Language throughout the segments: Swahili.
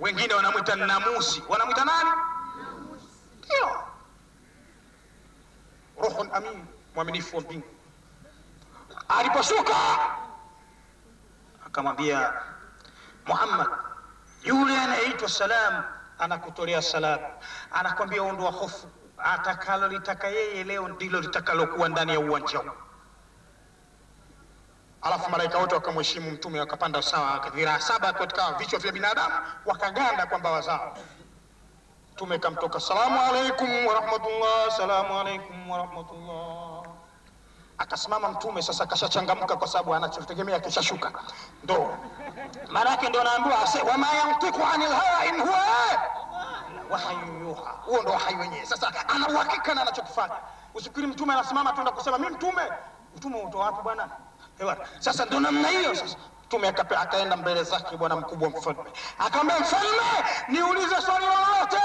wengine wanamwita namusi. Wanamwita nani? Ndio. Ruhun amin mwaminifu wa mbingu. Aliposhuka akamwambia muhammad yule anayeitwa salam anakutolea salam anakwambia ondoa hofu. Atakalolitaka yeye leo ndilo litakalokuwa ndani ya uwanja huu alafu malaika wote wakamheshimu mtume wakapanda sawa viraa saba katika vichwa vya binadamu wakaganda kwa mbawa zao. Mtume kamtoka salamu alaikum warahmatullah salamu alaikum warahmatullah akasimama mtume sasa kashachangamka kwa sababu anachotegemea kishashuka. Ndo maana yake ndo anaambiwa ase- wama yantiku anil hawa in huwa wahyu yuha. Huo ndo wahai wenyewe. Sasa ana uhakika na anachokifanya. Usikiri mtume anasimama tu kusema mi mtume mtume utoa wapi bwana Ewa, sasa ndo namna hiyo sasa. Mtume akaenda mbele zake bwana mkubwa mfalme. Akamwambia mfalme niulize swali lolote.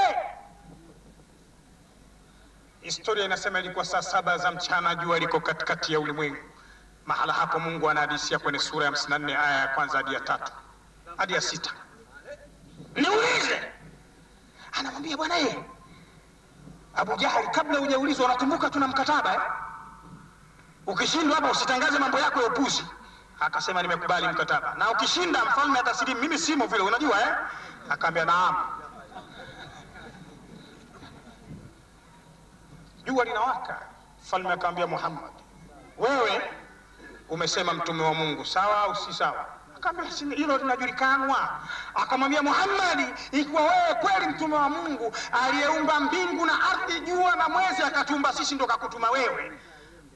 Historia inasema ilikuwa saa saba za mchana jua liko katikati ya ulimwengu. Mahala hapo mungu anahadisia kwenye sura ya 54 aya ya kwanza hadi ya tatu. Hadi ya sita. Niulize. Anamwambia bwana ye abu jahali kabla hujaulizwa unakumbuka tuna mkataba eh? Ukishindwa hapa usitangaze mambo yako ya upuzi. Akasema nimekubali mkataba. Na ukishinda mfalme atasilimu. Mimi simo vile unajua eh? akaambia naam. Jua linawaka. Mfalme akaambia muhammad wewe umesema mtume wa mungu sawa au si sawa? Akaambia "Si hilo linajulikanwa. Akamwambia muhammadi ikiwa wewe kweli mtume wa mungu aliyeumba mbingu na ardhi jua na mwezi akatumba sisi ndo kakutuma wewe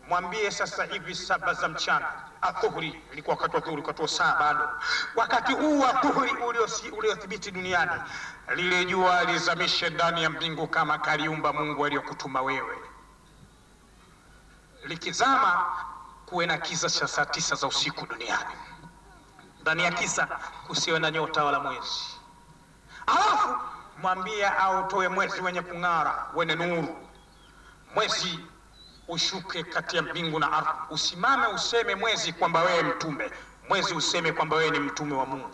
mwambie sasa hivi saba za mchana adhuhuri ilikuwa wakati wa dhuhuri wakati wa saa bado. Wakati huu wa dhuhuri uliothibiti duniani lile jua lizamishe ndani ya mbingu kama kaliumba mungu aliyokutuma wewe. Likizama kuwe na kiza cha saa tisa za usiku duniani. Ndani ya kiza kusiwe na nyota wala mwezi. Alafu mwambie autoe mwezi wenye kung'ara wenye nuru. Mwezi ushuke kati ya mbingu na ardhi. Usimame useme mwezi kwamba wewe mtume. Mwezi useme kwamba wewe ni mtume wa mungu.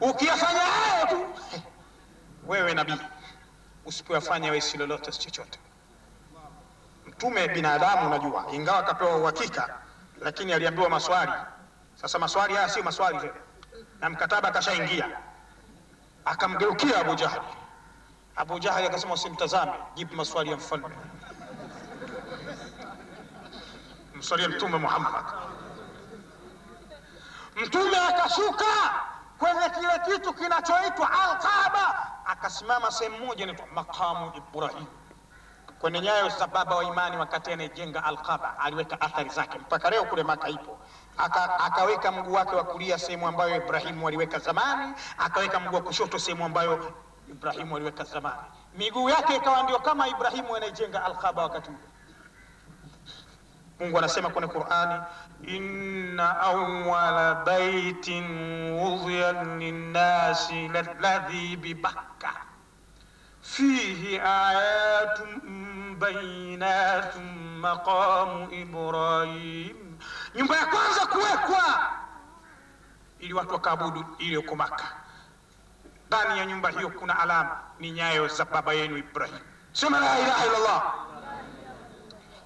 Ukiyafanya hayo tu wewe nabii usipoyafanya wewe si lolote si chochote. Mtume binadamu unajua ingawa akapewa uhakika lakini aliambiwa maswali. Sasa maswali haya sio maswali na mkataba akashaingia. Akamgeukia abu jahali abu jahali akasema usimtazame. Jibu maswali ya mfalme. Mswalie mtume muhammad. Mtume akashuka kwenye kile kitu kinachoitwa alqaba akasimama sehemu moja inaitwa maqamu ibrahim. Kwenye nyayo za baba wa imani wakati anayejenga alqaba aliweka athari zake. Mpaka leo kule maka ipo. Aka, akaweka mguu wake wa kulia sehemu ambayo ibrahimu aliweka zamani akaweka mguu wa kushoto sehemu ambayo ibrahimu aliweka zamani miguu yake ikawa ndio kama ibrahimu anaijenga Alkaba wakati ule mungu anasema kwenye qurani inna awwala baitin wudhiya linnasi lalladhi bibakka fihi ayatun bayinatun maqamu ibrahim. Nyumba ya kwanza kuwekwa. Ili watu wakaabudu iliyoko maka ndani ya nyumba hiyo kuna alama. Ni nyayo za baba yenu ibrahim. Sema la ilaha illallah.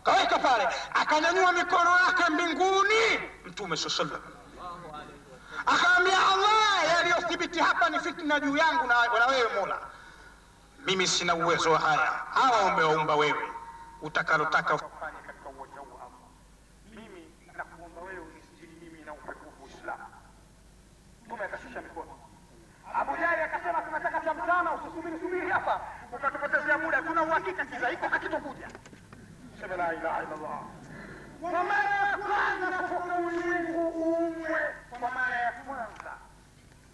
Kaweka pale. Akanyanyua mikono yake mbinguni. Mtume sallallahu alaihi wasallam. Akaambia allah yaliyothibiti hapa ni fitna juu yangu na, na wewe mola. Mimi sina uwezo wa haya. Hawa umewaumba wewe. Utakalotaka ufanye katika uwanja huu hapa mimi nakuomba wewe unisijili mimi na upepufu uislamu mtume akashusha mikono abu jahli akasema tunataka cha mchana usisubiri subiri hapa ukatupotezea iko hakitokuja sema la ilaha illallah. Kwa mara ya kwanza ulimwengu uumwe kwa mara ya kwanza.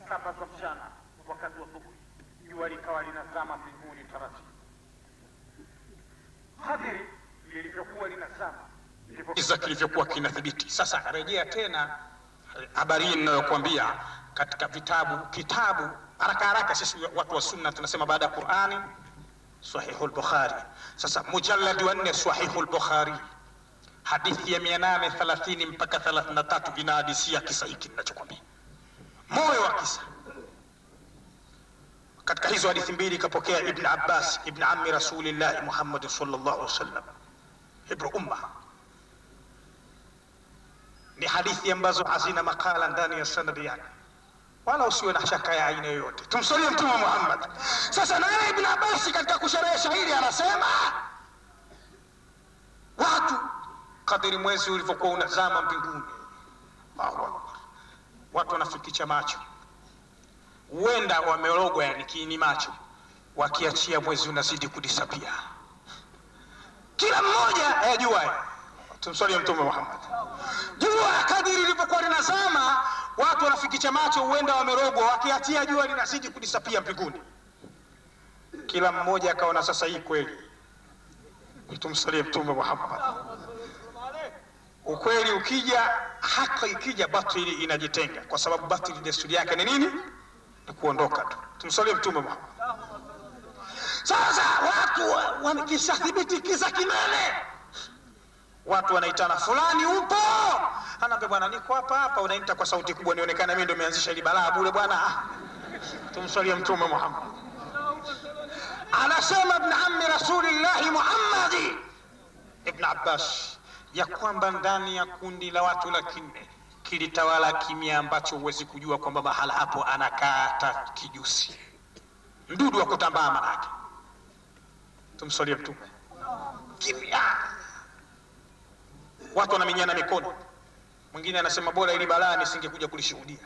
Saba za mchana wakati wa dhuhuri jua likawa linazama mbinguni taratibu. Hadhiri lilivyokuwa linazama kilivyokuwa kinathibiti. Sasa rejea tena habari hii ninayokuambia katika vitabu kitabu haraka haraka sisi watu wa sunna tunasema baada ya qurani sahihu lbukhari sasa mujalladi wa nne sahihu lbukhari hadithi ya mia nane thelathini mpaka thelathini na tatu inahadisia kisa hiki ninachokwambia. Moyo wa kisa. Katika hizo hadithi mbili ikapokea ibn abbas ibn ammi rasulillahi muhammadin sallallahu alaihi wasallam. Ibnu umma. Ni hadithi ambazo hazina makala ndani ya sanadi yake wala usiwe na shaka ya aina yoyote. Tumsalie mtume muhammad. Sasa naye ibn Abbas katika kusherehesha hili anasema watu kadiri mwezi ulivyokuwa unazama mbinguni. Allahu Akbar. watu wanafikicha macho. Huenda wamerogwa yani kiini macho wakiachia mwezi unazidi kudisapia kila mmoja ayajua tumsalie mtume muhammad. Jua kadiri lilivyokuwa linazama watu wanafikisha macho huenda wamerogwa wakiatia jua linazidi kudisapia mbinguni. Kila mmoja akaona sasa hii kweli. Tumsalie mtume muhammad. Ukweli ukija haki ikija batili inajitenga. Kwa sababu batili desturi yake ni nini? Ni kuondoka tu. Tumsalie mtume muhammad. Sasa watu wakishathibitikiza kinene watu wanaitana fulani upo. Anaambia bwana niko hapa hapa. Unaita kwa sauti kubwa nionekana mimi ndo nimeanzisha ile balaa bure bwana. Tumswalie mtume muhammad. Anasema ibn ammi rasulillahi muhammadi. Ibn abbas ya kwamba ndani ya kundi la watu laki kilitawala kimya ambacho huwezi kujua kwamba mahala hapo anakata kijusi. Mdudu wa kutambaa manake. Tumswalie mtume. Kimya watu wanaminyana mikono. Mwingine anasema bora ili balaa nisingekuja kulishuhudia.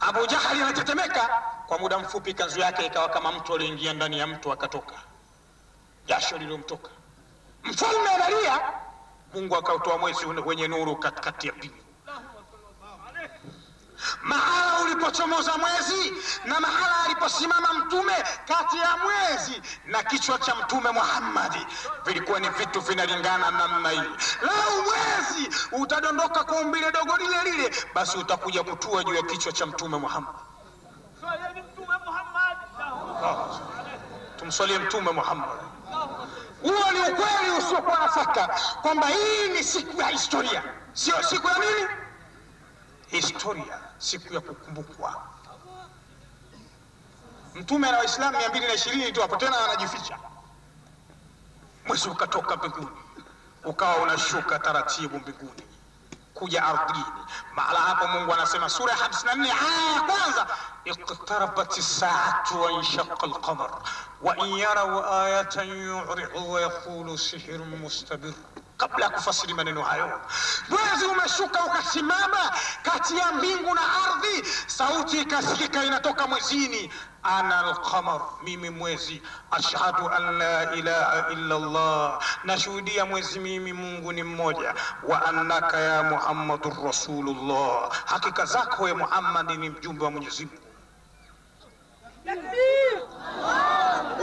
Abu jahali anatetemeka. Kwa muda mfupi kanzu yake ikawa kama mtu alioingia ndani ya mtu akatoka. Jasho lililomtoka. Mfalme analia mungu akautoa mwezi wenye nuru katikati ya mbingu mahala ulipochomoza mwezi na mahala aliposimama mtume kati ya mwezi na kichwa cha mtume muhammadi. Vilikuwa ni vitu vinalingana namna hii. Lau mwezi utadondoka kwa umbile dogo lile lile basi utakuja kutua juu ya kichwa cha mtume muhammad tumswalie mtume muhammad huo ni ukweli usiokuwa na shaka kwamba hii ni siku ya historia. Sio siku ya nini? Historia siku ya kukumbukwa. Mtume na waislamu mia mbili na ishirini tu hapo tena anajificha. Mwezi ukatoka mbinguni ukawa unashuka taratibu mbinguni kuja ardhini. Mahala hapo mungu anasema sura ya 54 aya ya kwanza iqtarabat saatu wanshaqa lqamar wain يروا آية يعرضوا ويقولوا سحر مستبر kabla ya kufasiri maneno hayo mwezi umeshuka ukasimama kati ya mbingu na ardhi sauti ikasikika inatoka mwezini ana alqamar mimi mwezi ashhadu an la ilaha illa llah nashuhudia mwezi mimi mungu ni mmoja wa annaka ya muhammadun rasulullah. Hakika zako ya muhammadi ni mjumbe wa mwenyezi mungu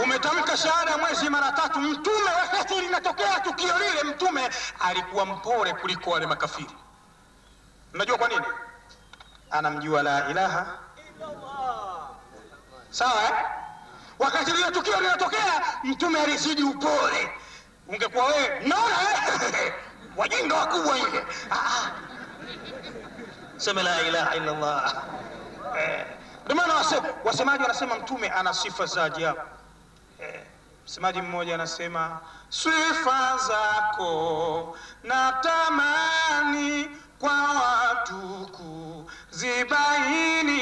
umetamka shahada mwezi mara tatu. Mtume wakati linatokea tukio lile. Mtume alikuwa mpore kuliko wale makafiri. Unajua kwa nini? Anamjua la ilaha sawa eh? wakati lile tukio linatokea mtume alizidi upole. Ungekuwa wewe naona eh? wajinga wakubwa ile sema la ilaha illa Allah eh. Ndio maana wasemaji wanasema mtume ana sifa za ajabu eh. msemaji mmoja anasema sifa zako natamani kwa watu kuzibaini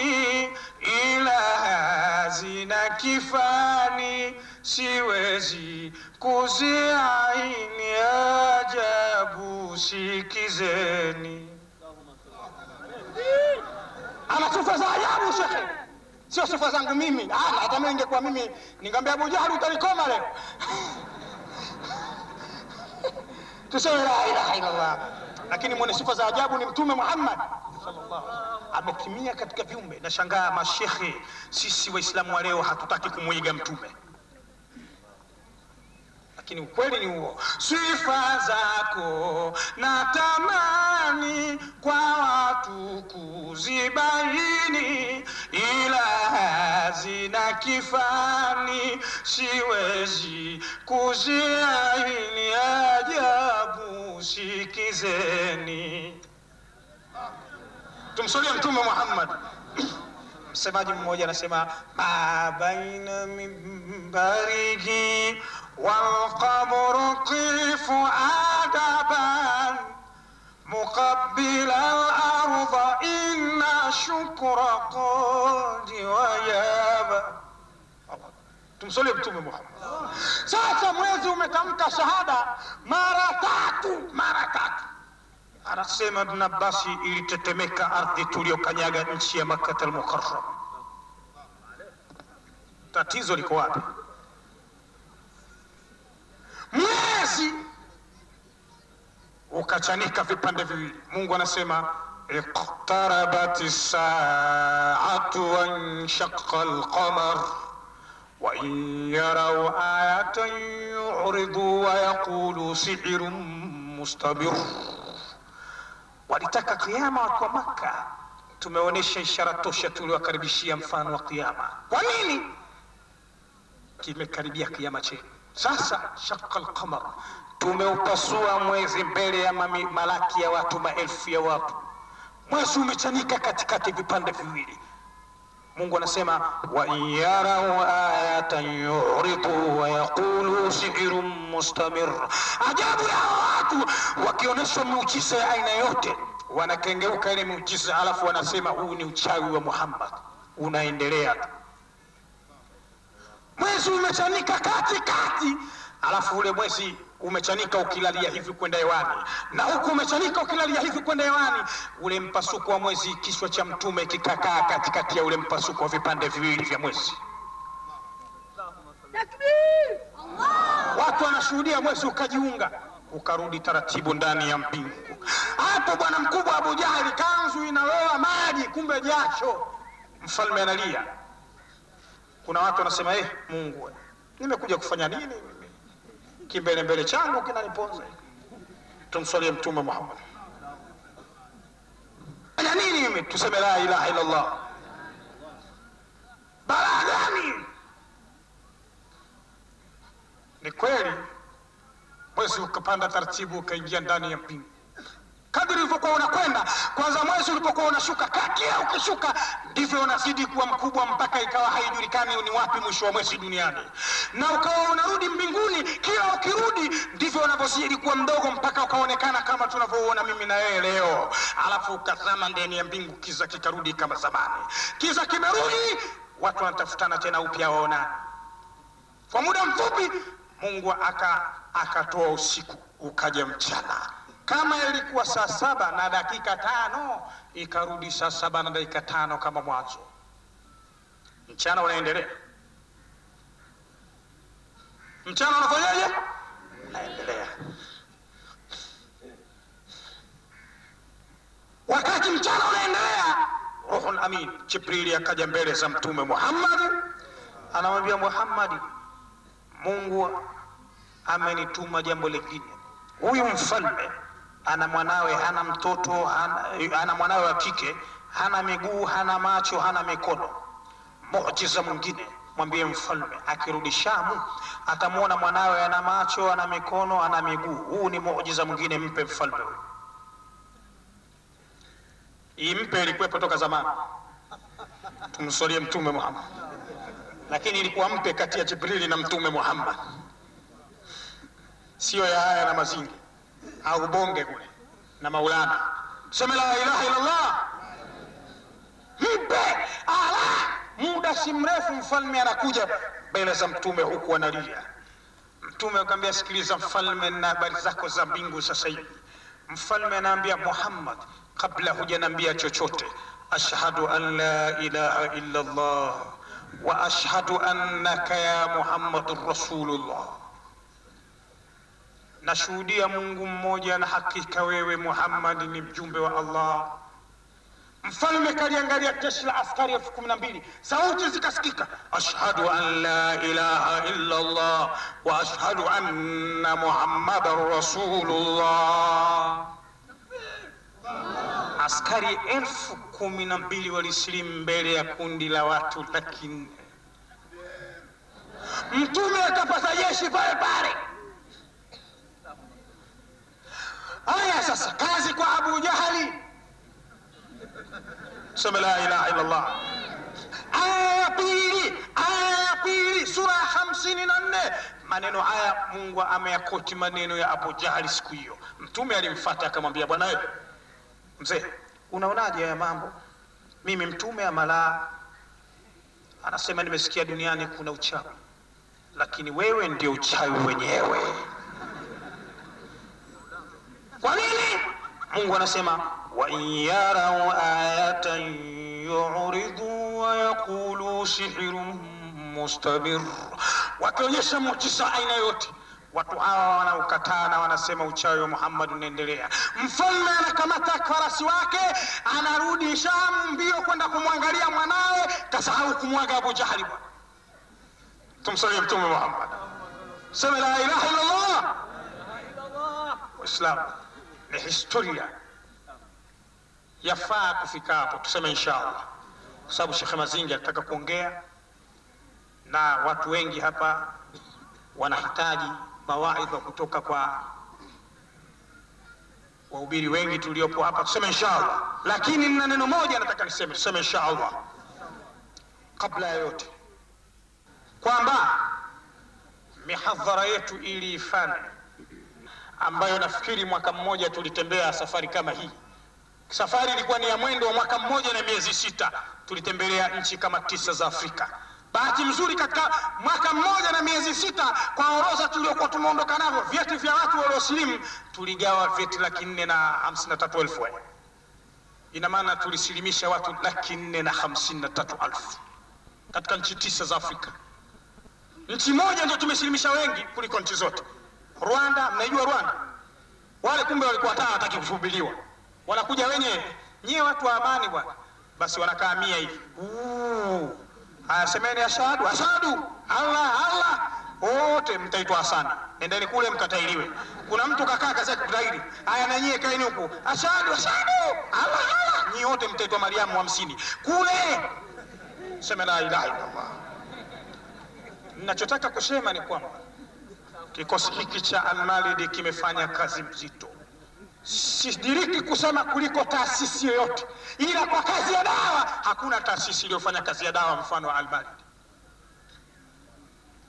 ila hazina kifani siwezi kuziaini ajabu sikizeni ana sifa za ajabu shekhe sio sifa zangu mimi. Ah, hata mimi ningekuwa mimi ningeambia Abu Jahali utalikoma leo. Tuseme la ilaha illallah. Lakini mwenye sifa za ajabu ni mtume Muhammad. Ametimia katika viumbe. Nashangaa mashekhe sisi waislamu wa leo hatutaki kumwiga mtume lakini ukweli ni huo. Sifa zako na tamani kwa watu kuzibaini ila hazina kifani siwezi kuziaini ajabu sikizeni tumsalie mtume muhammad. Msemaji mmoja anasema mabaina mimbarihi walqabru qifu adaban مقبل الأرض إن شكر قد وجاب tumsalie mtume Muhammad. Sasa mwezi umetamka shahada mara tatu, mara tatu. Anasema Ibn Abbas, ilitetemeka ardhi tuliyokanyaga nchi ya Makkah al-Mukarram. Tatizo liko wapi? mwezi ukachanika vipande viwili. Mungu anasema iqtarabat saatu wanshaqa wa wain yarau ayatan yuridu wayaqulu sihrun mustabir. Walitaka kiama watu wa Maka, tumeonyesha ishara tosha, tuliwakaribishia mfano wa kiama. Kwa nini kimekaribia kiama chenu? Sasa shaka alqamar, tumeupasua mwezi mbele ya mami, malaki ya watu, maelfu ya watu. Mwezi umechanika katikati vipande viwili. Mungu anasema wa yarau ayatan yuridu wa yaqulu sihrun mustamir. Ajabu ya watu wakionyeshwa miujiza ya aina yote wanakengeuka ile miujiza, alafu wanasema huu ni uchawi wa Muhammad, unaendelea tu. Mwezi umechanika kati kati, alafu ule mwezi umechanika ukilalia hivi kwenda hewani, na huku umechanika ukilalia hivi kwenda hewani. Ule mpasuko wa mwezi, kichwa cha mtume kikakaa katikati ya ule mpasuko wa vipande viwili vya mwezi. Watu wanashuhudia mwezi ukajiunga, ukarudi taratibu ndani ya mpingu. Hapo bwana mkubwa Abu Jahali, kanzu inaloa maji, kumbe jasho. Mfalme analia. Kuna watu wanasema eh, Mungu, nimekuja kufanya nini kimbele mbele changu kinaniponza. Tumswalie Mtume Muhammad. Fanya nini mimi? Tuseme la ilaha illa Allah. Balaa gani? Ni kweli mwezi ukapanda taratibu, ukaingia ndani ya mbingu kadiri ulivyokuwa unakwenda. Kwanza mwezi ulipokuwa unashuka, kila ukishuka ndivyo unazidi kuwa mkubwa mpaka ikawa haijulikani ni wapi mwisho wa mwezi duniani, na ukawa unarudi mbinguni. Kila ukirudi ndivyo unavyozidi kuwa mdogo mpaka ukaonekana kama tunavyouona mimi na wewe leo, alafu ukazama ndani ya mbingu, kiza kikarudi kama zamani. Kiza kimerudi, watu wanatafutana tena upya, waona kwa muda mfupi. Mungu akatoa aka usiku, ukaja mchana kama ilikuwa saa saba na dakika tano ikarudi saa saba na dakika tano kama mwanzo. Mchana unaendelea, mchana unafanyaje? Unaendelea. Wakati mchana unaendelea, Ruhul Amin Jibrili akaja mbele za Mtume Muhammad, anamwambia Muhammad, Mungu amenituma jambo lingine. Huyu mfalme ana mwanawe hana mtoto hana, ana mwanawe wa kike hana miguu hana macho hana mikono. Muujiza mwingine, mwambie mfalme akirudi Shamu atamwona mwanawe ana macho ana mikono ana miguu. Huu ni muujiza mwingine, mpe mfalme huyu. Impe ilikuwepo toka zamani, tumsalie Mtume Muhammad, lakini ilikuwa mpe kati ya Jibrili na Mtume Muhammad, siyo ya haya na mazingi au bonge kule na Maulana. Sema la ilaha illallah, mpe ala. Muda si mrefu, mfalme anakuja mbele za mtume huku analia. Mtume akamwambia, sikiliza mfalme, na habari zako za mbingu sasa hivi. Mfalme anaambia Muhammad, kabla hujaniambia chochote, ashhadu an la ilaha illa Allah wa ashhadu annaka ya Muhammadur rasulullah Nashuhudia Mungu mmoja na hakika wewe Muhammad ni mjumbe wa Allah. Mfalme kaliangalia jeshi la askari elfu kumi na mbili sauti zikasikika, ashhadu an la ilaha illa Allah wa ashhadu anna Muhammadan rasulullah. Askari elfu kumi na mbili walisilimu mbele ya kundi la watu laki nne. Mtume akapata jeshi pale pale. Haya sasa, kazi kwa Abu Jahali. sema la ilaha illallah. Aya ya pili aya ya pili sura ya hamsini na nne. Maneno haya mungu ameyakoti maneno ya abu jahali siku hiyo. Mtume alimfata akamwambia bwana wewe mzee unaonaje haya mambo? Mimi mtume amalaa anasema nimesikia duniani kuna uchawi lakini wewe ndio uchawi wenyewe kwa nini? Mungu anasema wa yarau ayatan yu'ridu wa yaqulu sihrun mustabir. Wakionyesha mujiza aina yote watu hawa wanaukataa na wanasema uchawi wa muhammad unaendelea. Mfalme anakamata farasi wake anarudi sham mbio kwenda kumwangalia mwanawe kasahau kumwaga abu jahali bwana. Tumsalie mtume muhammad. Sema la ilaha illallah. Waislamu ni historia yafaa kufika hapo tuseme inshallah kwa sababu shekhe mazingi anataka kuongea na watu wengi hapa wanahitaji mawaidha kutoka kwa wahubiri wengi tuliopo hapa tuseme inshallah. Lakini nina neno moja nataka niseme tuseme inshallah kabla ya yote kwamba mihadhara yetu ili ifane ambayo nafikiri mwaka mmoja tulitembea safari kama hii. Safari ilikuwa ni ya mwendo wa mwaka mmoja na miezi sita. Tulitembelea nchi kama tisa za afrika. Bahati mzuri katika mwaka mmoja na miezi sita kwa orodha tuliokuwa tumeondoka navyo vyeti vya watu waliosilimu tuligawa vyeti laki nne na hamsini na tatu elfu. Ina maana tulisilimisha watu laki nne na hamsini na tatu elfu katika nchi tisa za afrika. Nchi moja ndio tumesilimisha wengi kuliko nchi zote rwanda mnaijua rwanda? Wale kumbe walikuwa hata hataki kufubiliwa, wanakuja wenyewe. Nyie watu wa amani bwana. Basi wanakaa mia hivi. Haya semeni ashadu ashadu allah allah! Wote mtaitwa sana. endeni kule mkatailiwe kuna mtu kakaa kaza yake kutaili haya na nyie kaeni huku. Ashadu ashadu allah allah! Nyie wote mtaitwa mariamu hamsini. Kule! Sema la ilaha illallah. Nachotaka kusema ni kwamba kikosi hiki cha almalidi kimefanya kazi mzito. Sidiriki kusema kuliko taasisi yoyote ila kwa kazi ya dawa hakuna taasisi iliyofanya kazi ya dawa mfano wa almalidi.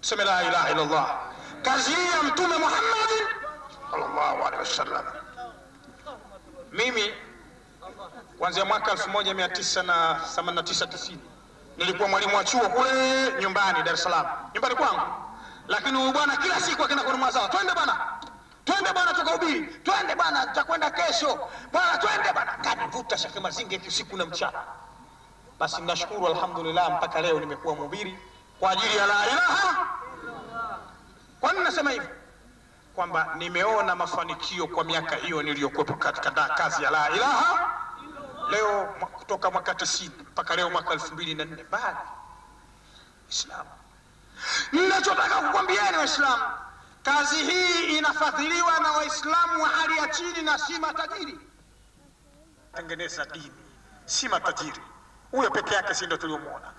Tuseme la ilaha illallah. Kazi hii ya mtume muhammadin sallallahu alaihi wasallam. Mimi kuanzia mwaka 1989 nilikuwa mwalimu wa chuo kule nyumbani dar es salaam. Nyumbani kwangu lakini huyu bwana kila siku akenda kwa mwazawa twende bwana twende bwana tukahubiri twende bwana tutakwenda kesho. Bwana twende bwana. Kanivuta shekhe mazinge usiku na mchana. Basi nashukuru alhamdulillah mpaka leo nimekuwa mhubiri kwa ajili ya la ilaha kwa nini nasema hivi? Kwamba nimeona mafanikio kwa miaka hiyo niliyokuwepo katika kazi ya la ilaha leo kutoka mwaka tisini mpaka leo mwaka elfu mbili islamu nachotaka kukwambieni waislamu kazi hii inafadhiliwa na waislamu wa hali ya chini na si matajiri. Tengeneza dini si matajiri. Huyo peke yake si ndo tuliomwona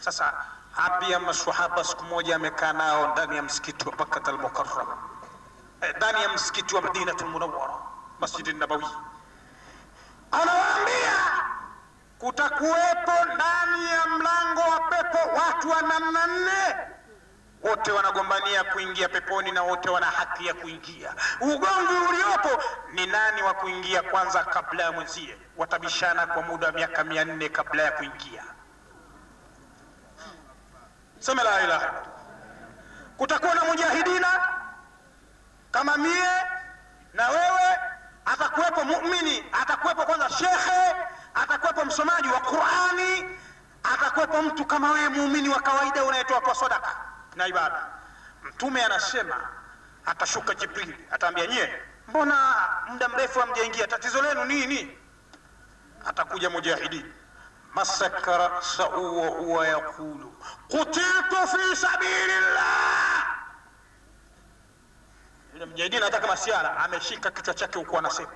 sasa abia masahaba siku moja amekaa nao ndani ya msikiti wa Makkatal Mukarram, ndani ya msikiti wa madinatu lmunawara masjidi nabawi anawaambia kutakuwepo ndani ya mlango wa pepo watu wa namna nne wote wanagombania kuingia peponi na wote wana haki ya kuingia. Ugomvi uliopo ni nani wa kuingia kwanza kabla ya mwenzie? Watabishana kwa muda wa miaka mia nne kabla ya kuingia. Sema la ilaha kutakuwa na mujahidina kama mie na wewe atakuwepo mumini atakuwepo kwanza shekhe atakuwepo msomaji wa qurani atakuwepo mtu kama wewe muumini wa kawaida unayetoa kwa sadaka na ibada. Mtume anasema atashuka Jibrili, ataambia nyie mbona muda mrefu hamjaingia? Tatizo lenu nini? Atakuja mujahidi masakara sauwa huwa yaqulu kutiltu fi sabilillah. Yule anataka masiara ameshika kichwa chake huku anasema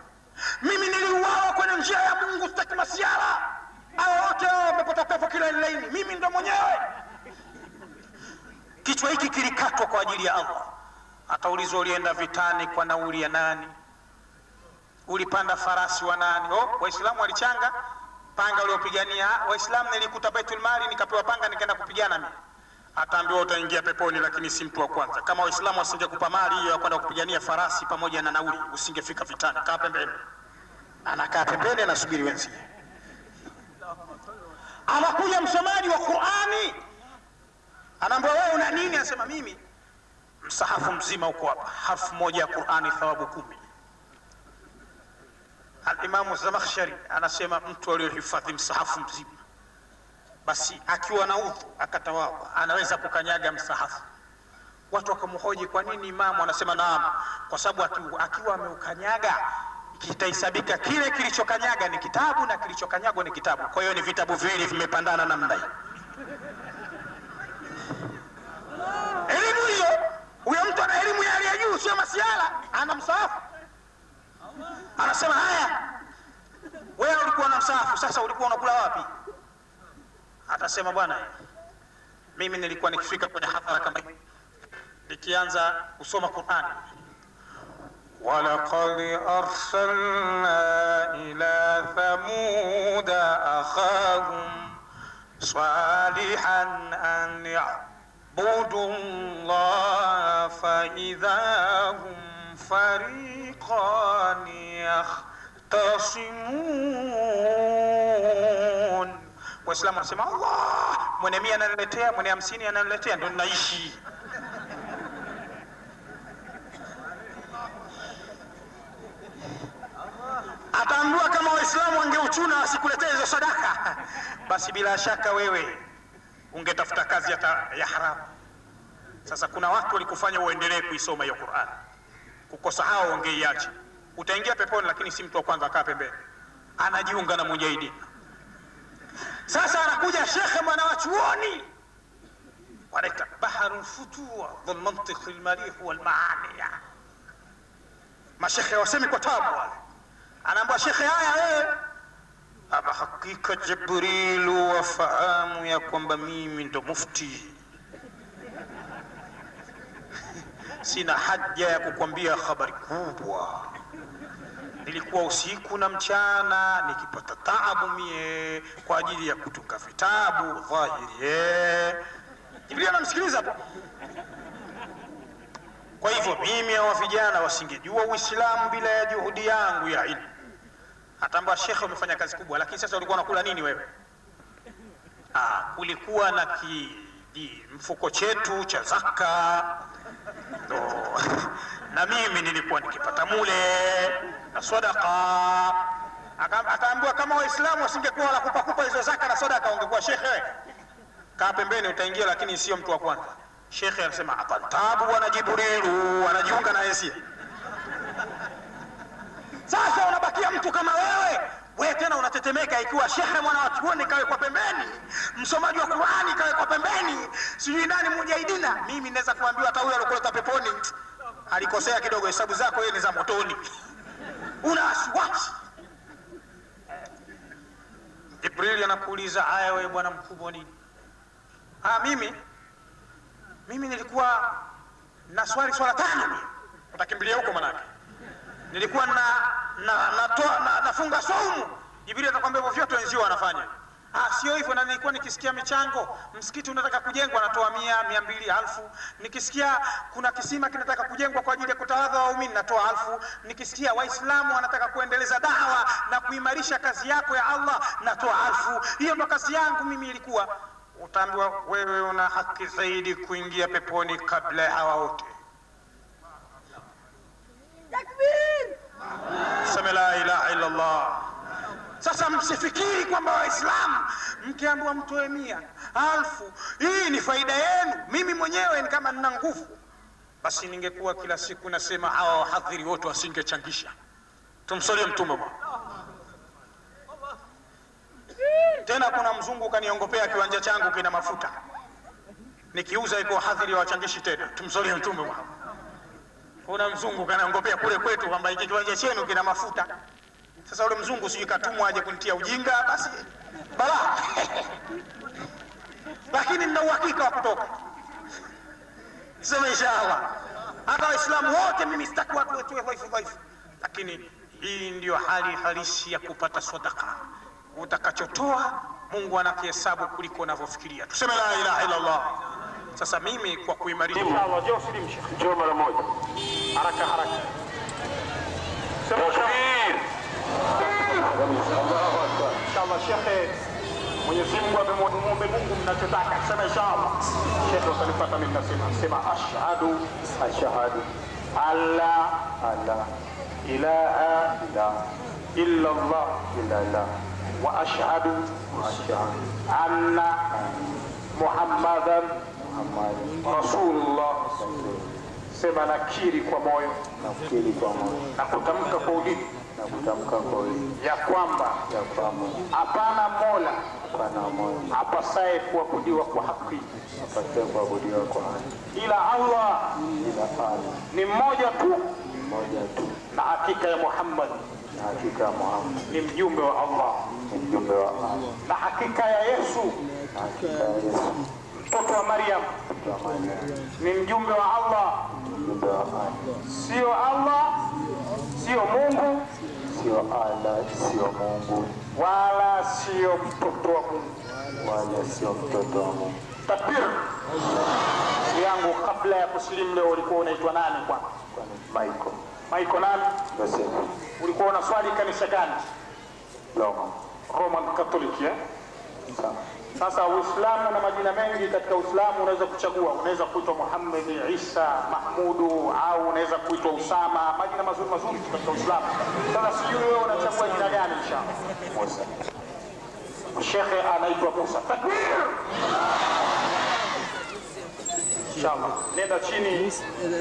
mimi niliuawa kwenye njia ya mungu sitaki masiara hao wote wamepata pepo kila laini. Mimi ndo mwenyewe kichwa hiki kilikatwa kwa ajili ya allah ataulizwa ulienda vitani kwa nauli ya nani ulipanda farasi wa nani oh, waislamu walichanga panga uliopigania Waislamu nilikuta Baitul Mali nikapewa panga nikaenda kupigana mimi. Ataambiwa utaingia peponi, lakini si mtu wa kwanza. Kama Waislamu wasingekupa mali hiyo ya kwenda kupigania farasi pamoja na nauli, usingefika vitani. Kaa pembeni. Anakaa pembeni, anasubiri wenzie. Anakuja msomaji wa Qur'ani, anaambiwa wewe una nini? Anasema mimi msahafu mzima uko hapa, harfu moja ya Qur'ani thawabu kumi. Alimamu Zamakhshari anasema mtu aliyohifadhi msahafu mzima, basi akiwa na udhu akatawadha, anaweza kukanyaga msahafu. Watu wakamhoji kwa nini imamu, anasema naam, kwa sababu aki- akiwa ameukanyaga kitahesabika kile kilichokanyaga ni kitabu na kilichokanyagwa ni kitabu. Kwa hiyo ni vitabu viwili vimepandana namna hii. Elimu hiyo, huyo mtu ana elimu ya hali ya juu, sio masiala, ana msaafu. anasema haya, wewe ulikuwa na msaafu, sasa ulikuwa unakula wapi? Atasema bwana, mimi nilikuwa nikifika kwenye hadhara kama hii nikianza kusoma Qur'ani, walaqad arsalna ila thamuda akhahum salihan an ya'budu Allah fa idha hum fariqan yahtasimun. Waislamu wanasema Allah, mwenye mia ananiletea, mwenye hamsini ananiletea, ndo ninaishi. Ataambiwa kama Waislamu wangeuchuna wasikuletee hizo sadaka, basi bila shaka wewe ungetafuta kazi ya, ya haramu. Sasa kuna watu walikufanya uendelee kuisoma hiyo Qur'an, kukosa hao ungeiacha, utaingia peponi, lakini si mtu wa kwanza. akaa pembeni, anajiunga na mujahidin. Sasa anakuja shekhe mwana wa chuoni wanaita baharun futua dhul mantiqi walmaani wal maani. Mashekhe wasemi kwa tabu wale, anaambia shekhe, haya wewe ama hakika Jibrilu wafahamu ya kwamba mimi ndo mufti sina haja ya kukwambia habari kubwa. Nilikuwa usiku na mchana nikipata taabu mie kwa ajili ya kutunga vitabu dhahiri. eh. Jibril anamsikiliza hapo. Kwa hivyo mimi hawa vijana wasingejua Uislamu bila ya juhudi yangu ya ilmu. Atamba shekhe, umefanya kazi kubwa, lakini sasa ulikuwa unakula nini wewe? Ah, kulikuwa na ki, di, mfuko chetu cha zaka no. na mimi nilikuwa nikipata mule na sadaka. Aka- kama Waislamu wasingekuwa wanakupakupa hizo zaka na sadaka, ungekuwa shekhe. Kaa pembeni, utaingia, lakini sio mtu wa kwanza. Shekhe anasema hapa tabu, bwana Jibrilu anajiunga na Yesia. Sasa unabakia mtu kama wewe wewe tena unatetemeka, ikiwa shehe mwana wa chuoni kawekwa pembeni, msomaji wa Qurani kawekwa pembeni, sijui nani mujahidina. Mimi naweza kuambiwa hata huyo alikuleta peponi alikosea kidogo, hesabu zako yeye ni za motoni. Una wasiwasi. Jibrili anakuuliza haya, wewe bwana mkubwa nini? Ah, mimi mimi nilikuwa na swali swala tano, utakimbilia huko manake nilikuwa na, na, natoa na, nafunga saumu. Jibril atakwambia hivyo vyote wenzio wanafanya. Ah, sio hivyo. Na nilikuwa nikisikia michango, msikiti unataka kujengwa, natoa mia, mia mbili, alfu. Nikisikia kuna kisima kinataka kujengwa kwa ajili ya kutawadha waumini, natoa alfu. Nikisikia Waislamu wanataka kuendeleza dawa na kuimarisha kazi yako ya Allah, natoa alfu. Hiyo ndo kazi yangu mimi ilikuwa. Utaambiwa wewe una haki zaidi kuingia peponi kabla ya hawa wote. Takbir! Sema la ilaha illa Allah. Sasa msifikiri kwamba Waislamu mkiambiwa mtoe mia alfu, hii ni faida yenu. Mimi mwenyewe ni kama nina nguvu, basi ningekuwa kila siku nasema hawa wahadhiri wote wasingechangisha. Tumsalie Mtume bwana. Tena kuna mzungu kaniongopea kiwanja changu kina mafuta, nikiuza iko wahadhiri wachangishi tena. Tumsalie Mtume bwana. Kuna mzungu kanaongopea kule kwetu kwamba hiki kiwanja chenu kina mafuta. Sasa ule mzungu sijui katumwa aje kunitia ujinga, basi bala lakini nina uhakika wa kutoka. Sema inshallah, hata Waislamu wote mimi sitaki watu wetu dhaifu dhaifu, lakini hii ndiyo hali halisi ya kupata sadaka. utakachotoa Mungu anakihesabu kuliko unavyofikiria. Tuseme la ilaha illa Allah. Sasa mimi kwa kuimarisha Inshallah, njoo silimu Sheikh. Njoo mara moja. Haraka haraka. Sema takbir. Inshallah Sheikh. Mwenyezi Mungu amemwombe Mungu mnachotaka. Sema inshallah. Sheikh utanipata mimi nasema. Sema ashhadu ashhadu alla alla ilaha illa illa Allah illa Allah wa ashhadu ashhadu anna Muhammadan Rasulullah. Sema nakiri kwa moyo. Nakiri kwa moyo. Na kutamka kwa ulimi na kutamka kwa ulimi ya kwamba ya kwamba hapana mola hapana apasaye kuabudiwa kwa haki. kuabudiwa kwa haki. Ila Allah ila Allah ni mmoja tu, mmoja tu, na hakika ya Muhammad na hakika ya Muhammad ni mjumbe wa Allah, ni mjumbe wa Allah, na hakika ya Yesu na hakika ya Yesu mtoto wa Maryam ni mjumbe wa Allah, sio Allah, sio Mungu sio Allah, sio Mungu wala sio mtoto wa Mungu. wala sio mtoto wa Mungu. Takbir yangu, kabla ya kusilimu leo ulikuwa unaitwa nani kwanza? Kwani Michael Michael nani? Joseph Ulikuwa unaswali kanisa gani? Roma. Roman Catholic eh? sawa Sasa Uislamu na majina mengi katika Uislamu unaweza kuchagua, unaweza kuitwa Muhammad, Isa, Mahmudu au unaweza kuitwa Usama, majina mazuri mazuri katika Uislamu. Sasa sijui wewe unachagua jina gani inshallah. Musa Shekhe anaitwa Musa. Takbir! Inshallah. Nenda chini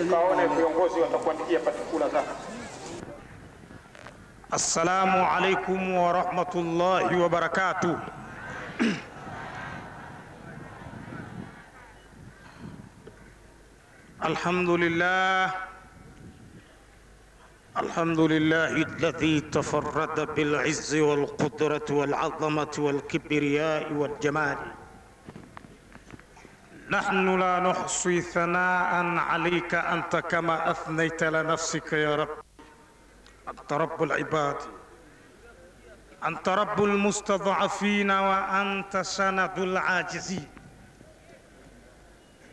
kaone viongozi watakuandikia patikula zako. Assalamu alaikum wa rahmatullahi wa barakatuh. الحمد لله. الحمد لله الذي تفرد بالعز والقدرة والعظمة والكبرياء والجمال. نحن لا نحصي ثناء عليك أنت كما أثنيت لنفسك يا رب. أنت رب العباد. أنت رب المستضعفين وأنت سند العاجزين.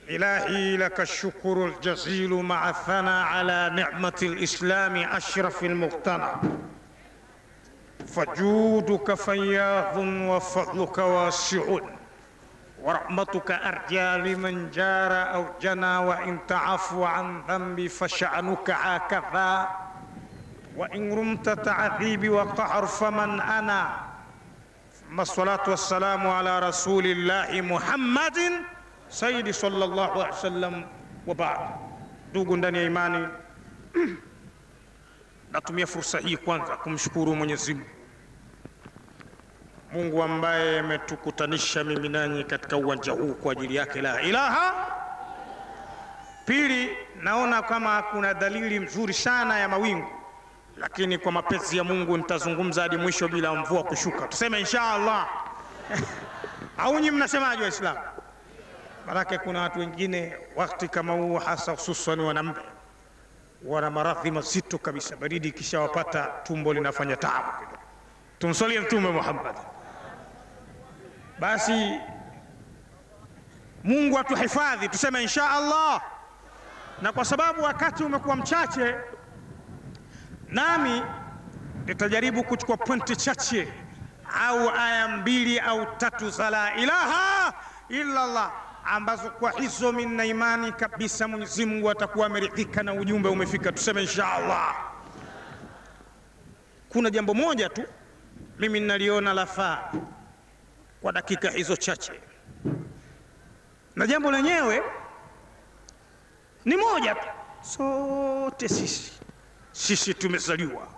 إلهي لك الشكر الجزيل مع الثناء على نعمة الإسلام أشرف المقتنع فجودك فياض وفضلك واسع. ورحمتك أرجى لمن جار أو جنى وإن تعفو عن ذنبي فشأنك هكذا. وإن رمت تعذيبي وقهر فمن أنا. ثم الصلاة والسلام على رسول الله محمد Saidi sallallahu alaihi wasallam wa baad. Ndugu ndani ya imani, natumia fursa hii kwanza kumshukuru Mwenyezi Mungu, Mungu ambaye ametukutanisha mimi nanyi katika uwanja huu kwa ajili yake la ilaha. Pili, naona kama kuna dalili mzuri sana ya mawingu, lakini kwa mapenzi ya Mungu nitazungumza hadi mwisho bila mvua kushuka. Tuseme insha Allah au nyi mnasemaje Waislamu? Manake kuna watu wengine wakati kama huu, hasa hususan wanaume, wana maradhi mazito kabisa, baridi ikishawapata tumbo linafanya taabu kidogo. Tumsalie Mtume Muhammad. Basi Mungu atuhifadhi, tuseme insha Allah. Na kwa sababu wakati umekuwa mchache, nami nitajaribu kuchukua pointi chache au aya mbili au tatu za la ilaha illa Allah ambazo kwa hizo mimi na imani kabisa Mwenyezi Mungu atakuwa ameridhika na ujumbe umefika, tuseme inshallah. Kuna jambo moja tu mimi ninaliona lafaa kwa dakika hizo chache, na jambo lenyewe ni moja tu. Sote sisi sisi tumezaliwa,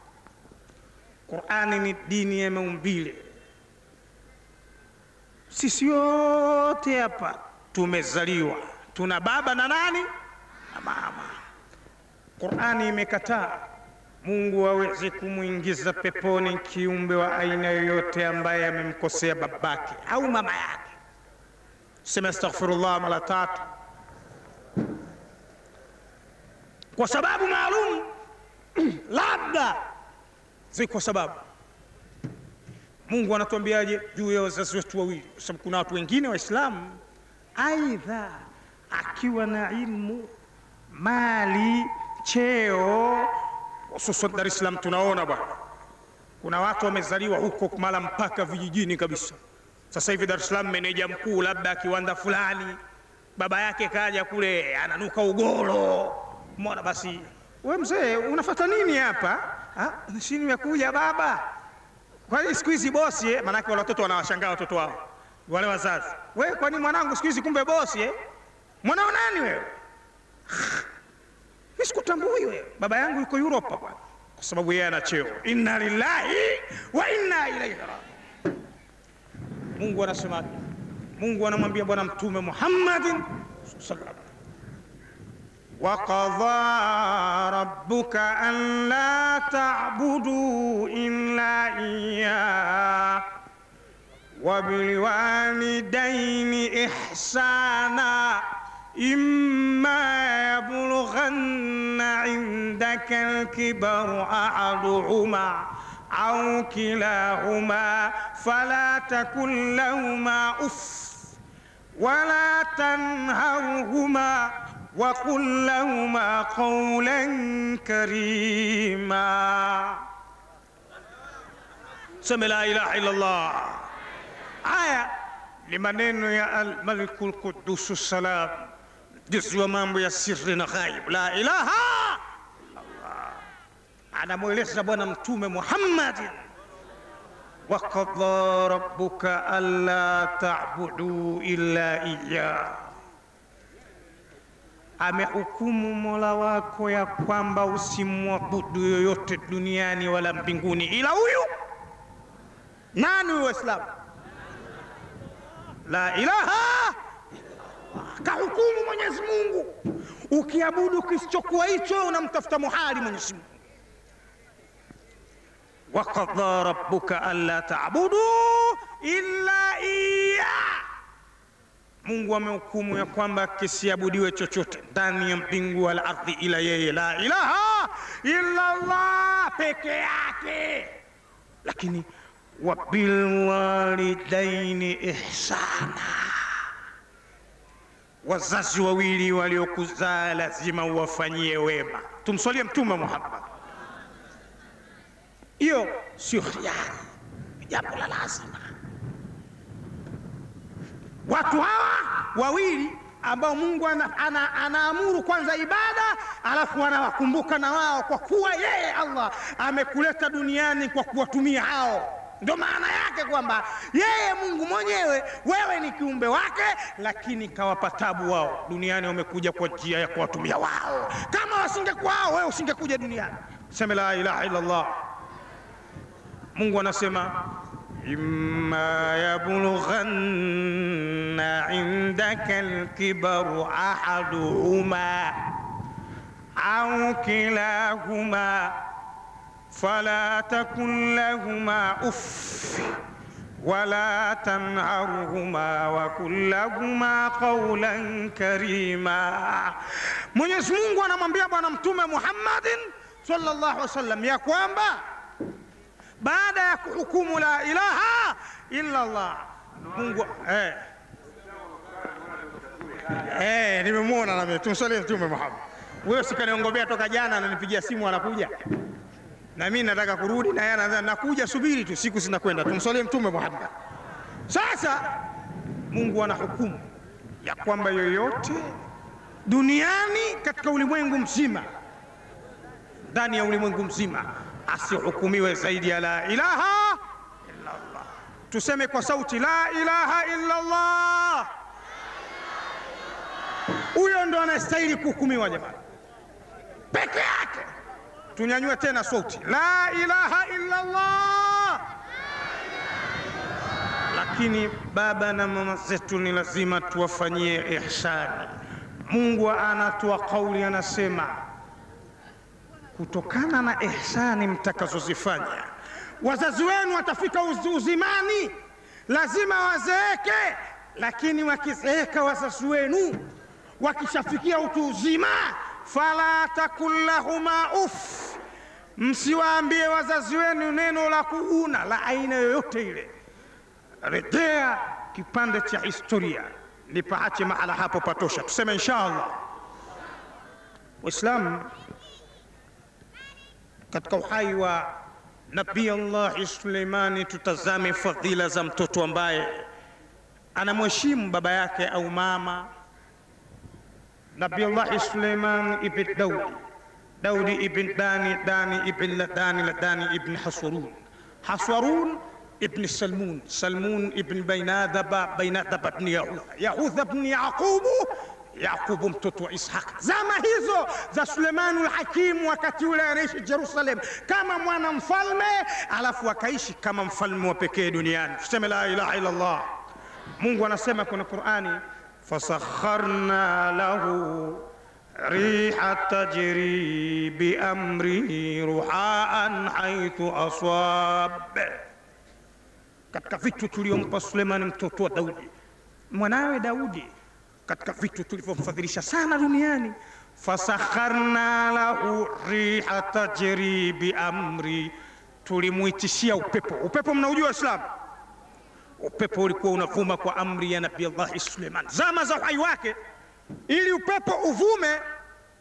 Qur'ani ni dini ya maumbile. Sisi yote hapa tumezaliwa tuna baba na nani na mama. Qur'ani imekataa Mungu aweze kumwingiza peponi kiumbe wa aina yoyote ambaye amemkosea babake au mama yake. Sema astaghfirullah mara tatu, kwa sababu maalum labda ziko sababu. Mungu anatuambiaje juu ya wazazi wetu wawili? Kwa sababu kuna watu wengine Waislamu, aidha akiwa na ilmu, mali, cheo, hususan Dar es Salaam tunaona bwana, kuna watu wamezaliwa huko mara mpaka vijijini kabisa. Sasa hivi Dar es Salaam, meneja mkuu labda kiwanda fulani, baba yake kaja kule ananuka ugoro, umeona? Basi we mzee, unafata nini hapa? ha? si nimekuja baba kwa hiyo siku hizi bosi eh? Maanake wale watoto wanawashangaa watoto wao wale wazazi, we kwani mwanangu siku hizi kumbe bosi eh? Mwanao nani wewe? Mimi sikutambui wewe. Baba yangu yuko Europa bwana, kwa sababu yeye ana cheo. Inna lillahi wa inna ilaihi rajiun. Mungu anasema, Mungu anamwambia Bwana Mtume Muhammadin sallallahu وقضى ربك ألا تعبدوا إلا إياه وبالوالدين إحسانا إما يبلغن عندك الكبر أحدهما أو كلاهما فلا تكن لهما أف ولا تنهرهما وقل لهما قولا كريما. سمع لا إله إلا الله. Haya. Ni maneno ya almaliku lqudusu salam mjuzi wa mambo ya siri na ghaib. La ilaha Allah, anamweleza bwana mtume muhammadin. Wakadha rabbuka alla tabudu illa iyah amehukumu mola wako ya kwamba usimwabudu yoyote duniani wala mbinguni ila huyu. Nani waislamu la ilaha! Kahukumu mwenyezi mungu. Ukiabudu kisichokuwa hicho unamtafuta muhali mwenyezi mungu. Wakadha rabbuka alla tabudu illa iya, Mungu amehukumu ya kwamba kisiabudiwe chochote ndani ya mbingu wala ardhi ila yeye, la ilaha illa Allah peke yake. Lakini wabilwalidaini ihsana, wazazi wawili waliokuzaa lazima uwafanyie wema. Tumswalie Mtume Muhammad. Hiyo sio khiari, jambo la lazima watu hawa wawili ambao Mungu ana, ana, anaamuru kwanza ibada, alafu anawakumbuka na wao, kwa kuwa yeye Allah amekuleta duniani kwa kuwatumia hao. Ndio maana yake kwamba yeye Mungu mwenyewe, wewe ni kiumbe wake, lakini kawapa tabu wao duniani. Wamekuja kwa njia ya kuwatumia wao. Kama wasingekuwa wao, wewe usingekuja duniani. Sema la ilaha illa Allah. Mungu anasema imma yablughanna indaka alkibaru ahaduhuma au kilahuma فلا تكن لهما أف ولا تنهرهما وقل لهما قولا كريما Mwenyezi Mungu anamwambia Bwana Mtume Muhammadin sallallahu alaihi wasallam ya kwamba baada ya kuhukumu la ilaha illa Allah Mungu eh, eh, nimemwona na mimi. Tumsalie Mtume Muhammad. Wewe sikaniongombea toka jana, ananipigia simu anakuja, na mimi nataka kurudi, na yeye anaanza nakuja, subiri tu, siku zinakwenda. Tumsalie Mtume Muhammad. Sasa Mungu ana hukumu ya kwamba yoyote duniani katika ulimwengu mzima, ndani ya ulimwengu mzima asihukumiwe zaidi ya la ilaha illa Allah. Tuseme kwa sauti la ilaha illa Allah. Huyo ndo anastahili kuhukumiwa jamani, peke yake. Tunyanyue tena sauti la ilaha illa Allah. Lakini baba na mama zetu ni lazima tuwafanyie ihsani. Mungu anatoa kauli, anasema kutokana na ihsani mtakazozifanya, wazazi wenu watafika uzimani, lazima wazeeke. Lakini wakizeeka wazazi wenu, wakishafikia utu uzima, fala takun lahuma msiwaambie wazazi wenu neno la kuuna la aina yoyote ile. Rejea kipande cha historia, nipaache mahala hapo patosha, tuseme insha Allah. Waislamu, katika uhai wa Nabii Allahi Suleimani tutazame fadhila za mtoto ambaye anamheshimu baba yake au mama. Nabii Allahi Suleiman ibn Daudi, Daudi ibn Dani, Dani ibn Ladani, Ladani ibn Haswarun, Haswarun ibn Salmun, Salmun ibn Bainadhaba, Bainadhaba ibn Yahudha, Yahudha ibn Yaqubu Yaqubu mtoto wa Ishaq. Zama hizo za Suleimanu Hakimu, wakati ule anaishi Jerusalem kama mwana mfalme, alafu akaishi kama mfalme wa pekee duniani. Tuseme la ilaha illa Allah. Mungu anasema kwenye Qur'ani, fasakharna له ريح تجري بأمره رحاء حيث أصاب katika vitu tuliompa Suleimani mtoto wa Daudi, mwanawe Daudi katika vitu tulivyomfadhilisha sana duniani, fasakharna lahu riha tajri biamri, tulimuitishia upepo. Upepo mnaujua Waislamu? Upepo ulikuwa unavuma kwa amri ya Nabii Allahi Suleiman. Zama za uhai wake. Ili upepo uvume,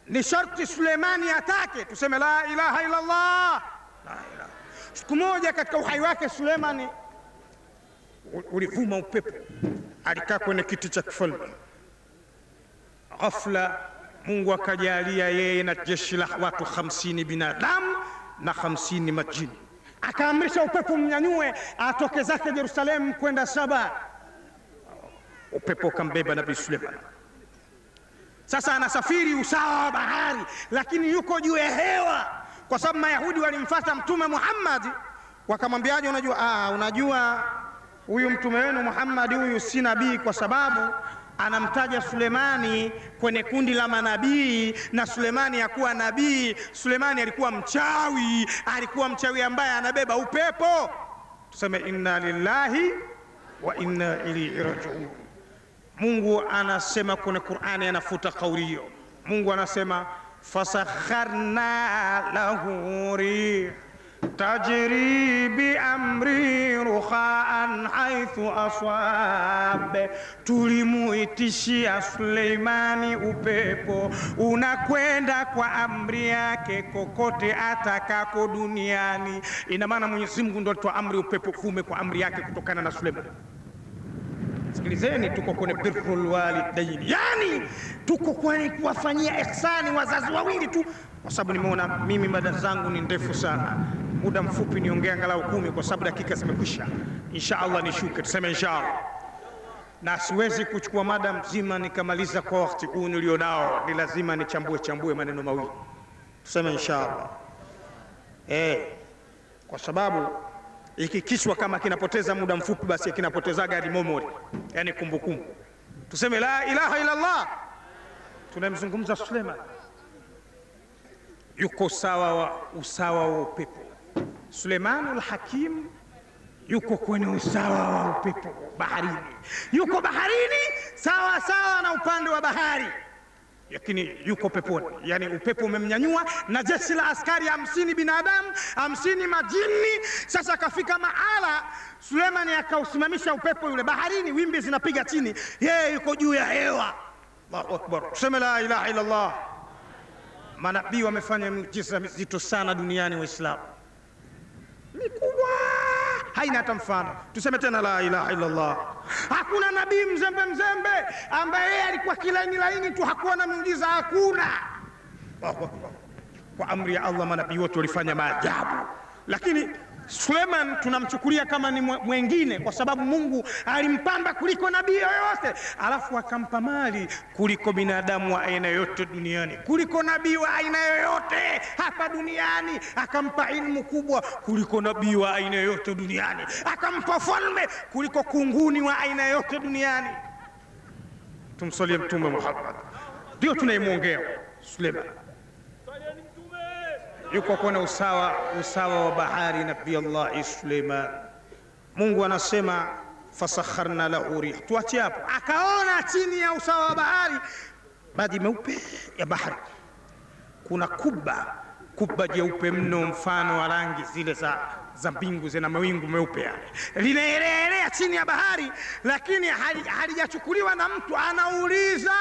ni sharti Suleimani atake, tuseme la ilaha illa Allah. Siku moja katika uhai wake Suleimani ulivuma upepo, alikaa kwenye kiti cha kifalme. Ghafla Mungu akajalia yeye na jeshi la watu hamsini binadamu na hamsini majini, akaamrisha upepo mnyanyue atoke zake Yerusalemu kwenda Saba. Upepo ukambeba Nabii Suleiman. Sasa anasafiri usawa wa bahari, lakini yuko juu ya hewa, kwa sababu Mayahudi walimfata Mtume Muhammad wakamwambiaje? Unajua, ah, unajua huyu mtume wenu Muhammad huyu si nabii kwa sababu anamtaja Sulemani kwenye kundi la manabii, na Sulemani hakuwa nabii. Sulemani alikuwa mchawi, alikuwa mchawi ambaye anabeba upepo. Tuseme inna lillahi wa inna ilaihi rajiun. Mungu anasema kwenye Qur'ani, anafuta kauli hiyo. Mungu anasema fasakharna lahu rih tajri biamri رخاء حيث أصاب. tulimuitishia Suleimani upepo unakwenda kwa amri yake kokote atakako duniani. Ina maana Mwenyezi Mungu ndo alitoa amri upepo fume kwa amri yake kutokana na Suleimani. Sikilizeni, tuko kwenye birrul walidaini, yani tuko kwenye kuwafanyia ihsani wazazi wawili tu, kwa sababu nimeona mimi mada zangu ni ndefu sana, muda mfupi niongee angalau kumi, kwa sababu dakika zimekwisha. Insha Allah nishuke, tuseme insha Allah, na siwezi kuchukua mada mzima nikamaliza kwa wakati huu nilio nao, ni lazima nichambue chambue maneno mawili, tuseme insha Allah eh, kwa sababu hiki kichwa kama kinapoteza muda mfupi, basi kinapoteza gari memory, yani kumbukumbu. Tuseme la ilaha illa Allah. Tunamzungumza Suleiman, yuko sawa wa usawa wa upepo. Suleimanul Hakim yuko kwenye usawa wa upepo baharini, yuko baharini sawa sawa na upande wa bahari lakini yuko peponi, yani upepo umemnyanyua na jeshi la askari hamsini binadamu hamsini majini. Sasa akafika mahala Sulemani akausimamisha upepo yule baharini, wimbi zinapiga chini, yeye yuko juu ya hewa. Allahu akbar, tuseme la ilaha illa Allah. Manabii wamefanya miujiza mizito sana duniani, Waislamu mikubwa haina hata mfano. Tuseme tena la ilaha illa Allah. Hakuna nabii mzembe mzembe ambaye yeye alikuwa kilaini laini tu, hakuwa na miujiza, hakuna. Kwa amri ya Allah manabii wote walifanya maajabu, lakini Suleiman tunamchukulia kama ni mwengine kwa sababu Mungu alimpamba kuliko nabii yoyote, alafu akampa mali kuliko binadamu wa aina yoyote duniani, kuliko nabii wa aina yoyote hapa duniani, akampa ilmu kubwa kuliko nabii wa aina yoyote duniani, akampa falme kuliko kunguni wa aina yoyote duniani. Tumsalie Mtume Muhammad, ndio tunayemwongea Suleiman yuko kwenye usawa usawa wa bahari. Nabii Allahi Suleiman, Mungu anasema fasakharna lahu rih, tuache hapo. Akaona chini ya usawa wa bahari maji meupe ya bahari, kuna kuba kubwa jeupe mno, mfano wa rangi zile za, za mbingu zina mawingu meupe yale, linaelelea chini ya bahari, lakini hali- halijachukuliwa na mtu. Anauliza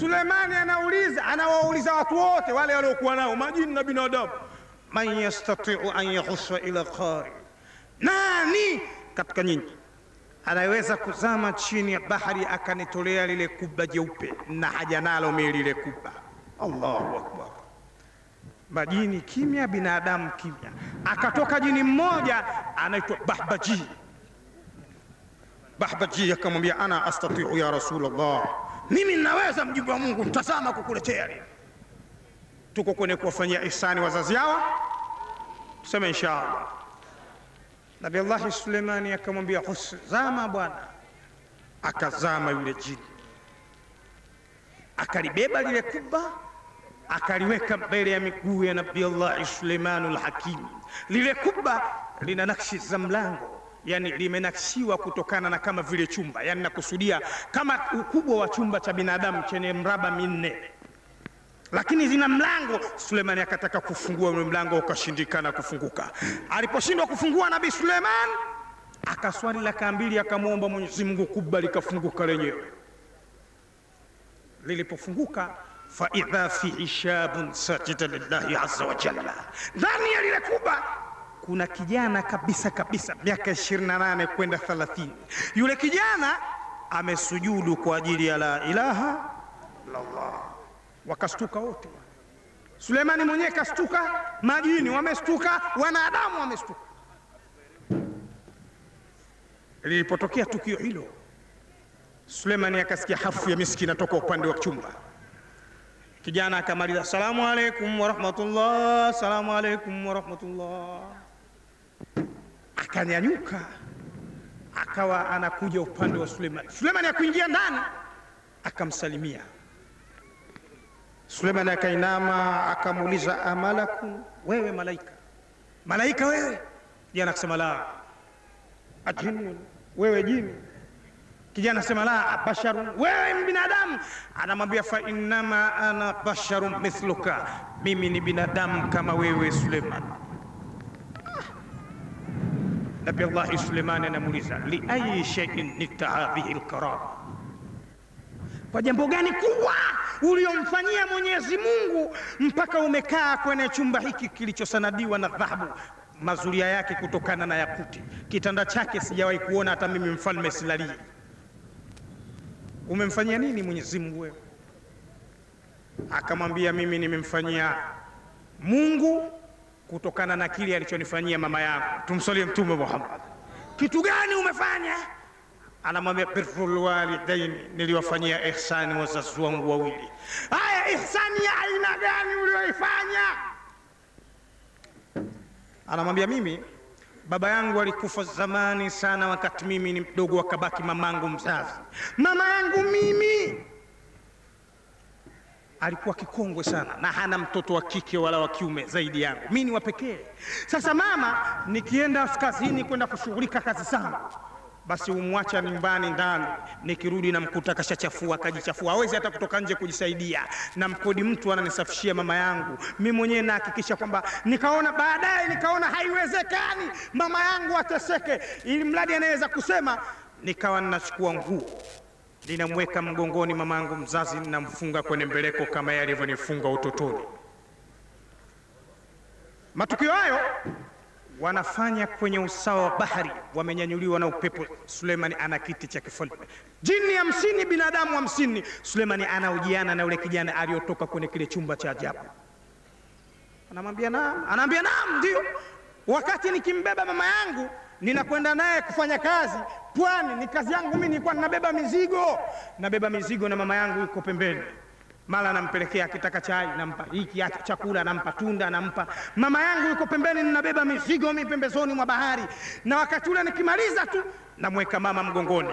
Sulemani, anauliza anawauliza watu wote wale waliokuwa nao majini na binadamu, man yastatiu an yahusa ila qari, nani katika nyinyi anaweza kuzama chini ya bahari akanitolea lile kuba jeupe na haja nalo mimi lile kubwa. Allahu akbar! Majini kimya, binadamu kimya. Akatoka jini mmoja anaitwa Bahbaji. Bahbaji akamwambia ana astatiu ya Rasulullah, mimi ninaweza mjumbe wa Mungu, mtazama kukuletea leo. Tuko kwenye kuwafanyia ihsani wazazi hawa, tuseme insha Allah. Nabi Allahi Sulemani akamwambia zama bwana. Akazama yule jini, akalibeba lile kubwa, akaliweka mbele ya miguu ya Nabi Allahi Sulemanu lhakimu Lile kubwa lina nakshi za mlango, yani limenakshiwa kutokana na kama vile chumba, yani nakusudia kama ukubwa wa chumba cha binadamu chenye mraba minne lakini zina mlango. Sulemani akataka kufungua ule mlango, ukashindikana kufunguka. Aliposhindwa kufungua, Nabii Suleiman akaswali rakaa mbili, akamwomba Mwenyezi Mungu, kuba likafunguka lenyewe. Lilipofunguka, faidha fihi shabun sajida lillahi azza wa jalla, ndani ya lile kubwa kuna kijana kabisa kabisa, miaka 28 kwenda 30. Yule kijana amesujudu kwa ajili ya la ilaha illallah wakastuka wote. Sulemani mwenyewe kastuka, majini wamestuka, wanadamu wamestuka. Lilipotokea tukio hilo, Sulemani akasikia hafu ya miski inatoka upande wa chumba. Kijana akamaliza salamu alaikum warahmatullah, salamu alaikum warahmatullah, akanyanyuka akawa anakuja upande wa Sulemani. Sulemani akuingia ndani akamsalimia Suleiman akainama akamuuliza, amalaku, wewe malaika? Malaika wewe? Kijana akasema la. Ajinun, wewe jini? Kijana anasema la. Basharun, wewe binadamu? Anamwambia fa innama ana basharun mithluka, mimi ni binadamu kama wewe Suleiman. Nabi Allahi Suleimani anamuuliza li ayi shay'in nita hadhihi lkarama kwa jambo gani kubwa uliomfanyia Mwenyezi Mungu mpaka umekaa kwenye chumba hiki kilichosanadiwa na dhahabu, mazulia yake kutokana na yakuti, kitanda chake sijawahi kuona hata mimi mfalme silalie. Umemfanyia nini Mwenyezi Mungu wewe? Akamwambia, mimi nimemfanyia Mungu kutokana na kile alichonifanyia mama yangu. Tumsalie Mtume Muhammad. Kitu gani umefanya? anamwambia birrul walidaini, niliwafanyia ihsani wazazi wangu wawili. Haya, ihsani ya aina gani uliyoifanya? Anamwambia mimi baba yangu alikufa zamani sana, wakati mimi ni mdogo, akabaki mamangu mzazi. Mama yangu mimi alikuwa kikongwe sana na hana mtoto wa kike wala wa kiume zaidi yangu, mimi ni wa pekee. Sasa mama, nikienda kazini kwenda kushughulika kazi zangu basi umwacha nyumbani ndani, nikirudi namkuta kashachafua, kajichafua, hawezi hata kutoka nje kujisaidia, na mkodi mtu ananisafishia mama yangu. Mi mwenyewe nahakikisha kwamba, nikaona baadaye, nikaona haiwezekani mama yangu ateseke, ili mradi anaweza kusema, nikawa ninachukua nguo. Ninamweka mgongoni mama yangu mzazi, ninamfunga kwenye mbeleko kama yeye alivyonifunga utotoni. Matukio hayo wanafanya kwenye usawa wa bahari, wamenyanyuliwa na upepo. Suleimani ana kiti cha kifalme, jini hamsini, binadamu hamsini. Sulemani anaojiana na yule kijana aliyotoka kwenye kile chumba cha ajabu. Anamwambia naam, anaambia naam, ndio. Wakati nikimbeba mama yangu ninakwenda naye kufanya kazi pwani, ni kazi yangu mimi, nilikuwa ninabeba mizigo, nabeba mizigo na mama yangu yuko pembeni mara nampelekea akitaka chai nampa hiki, chakula nampa, tunda nampa. Mama yangu yuko pembeni, ninabeba mizigo mi pembezoni mwa bahari, na wakati ule nikimaliza tu namweka mama mgongoni,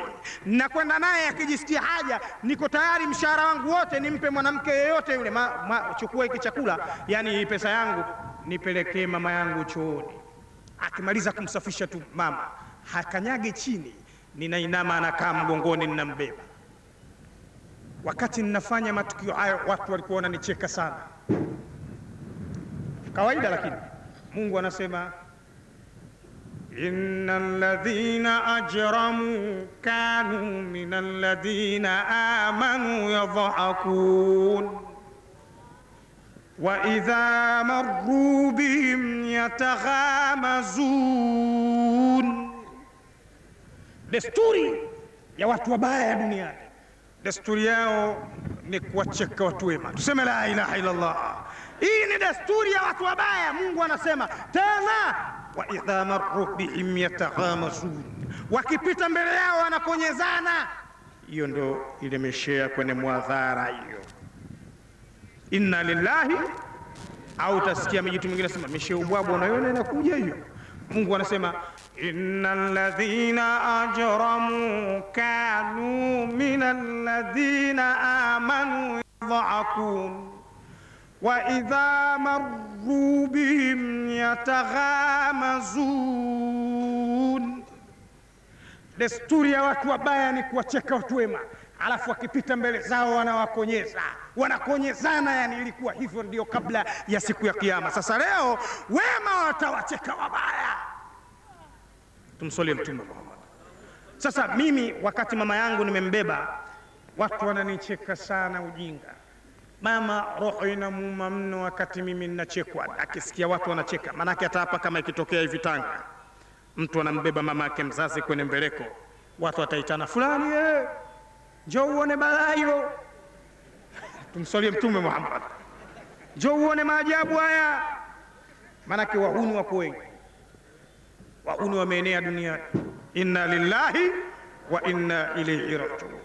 nakwenda naye akijisikia haja, niko tayari mshahara wangu wote nimpe mwanamke yeyote yule, ma, ma, chukua hiki chakula, yani pesa yangu nipelekee mama yangu chooni. Akimaliza kumsafisha tu mama hakanyage chini, ninainama, anakaa mgongoni, ninambeba Wakati ninafanya matukio hayo, watu walikuwa wananicheka sana. kawaida, lakini Mungu anasema inna ladhina ajramu kanu min alladhina amanu yadhakun wa idha marru bihim yataghamazun. Desturi ya watu wabaya duniani, desturi yao ni kuwacheka watu wema. Tuseme la ilaha illallah. Hii ni desturi ya watu wabaya. Mungu anasema tena, wa idha marru bihim yataghamazun, wakipita mbele yao wanakonyezana. Hiyo ndo ilemeshea kwenye mwadhara hiyo, inna lillahi. Au utasikia mijitu mwingine anasema mishe ubwabwa, unaiona inakuja hiyo. Mungu anasema inna الذين أجرموا kanu من الذين آمنوا يضحكون وإذا مروا بهم. Desturi ya watu wabaya ni kuwacheka watu wema, alafu wakipita mbele zao wanawakonyeza, wanakonyezana. Yani ilikuwa hivyo ndio kabla ya siku ya Kiyama. Sasa leo wema watawacheka wabaya. Tumsolie Mtume Muhammad. Sasa mimi wakati mama yangu nimembeba, watu wananicheka sana, ujinga Mama roho inamuuma mno wakati mimi ninachekwa, akisikia watu wanacheka. Maanake hata hapa kama ikitokea hivi Tanga, mtu anambeba mama yake mzazi kwenye mbeleko, watu wataitana fulani, eh, njoo uone balaa hilo. Tumswalie Mtume Muhammad, njoo uone maajabu haya. Maanake wahuni wako wengi, wahuni wameenea duniani. Inna lillahi wa inna ilaihi rajiun.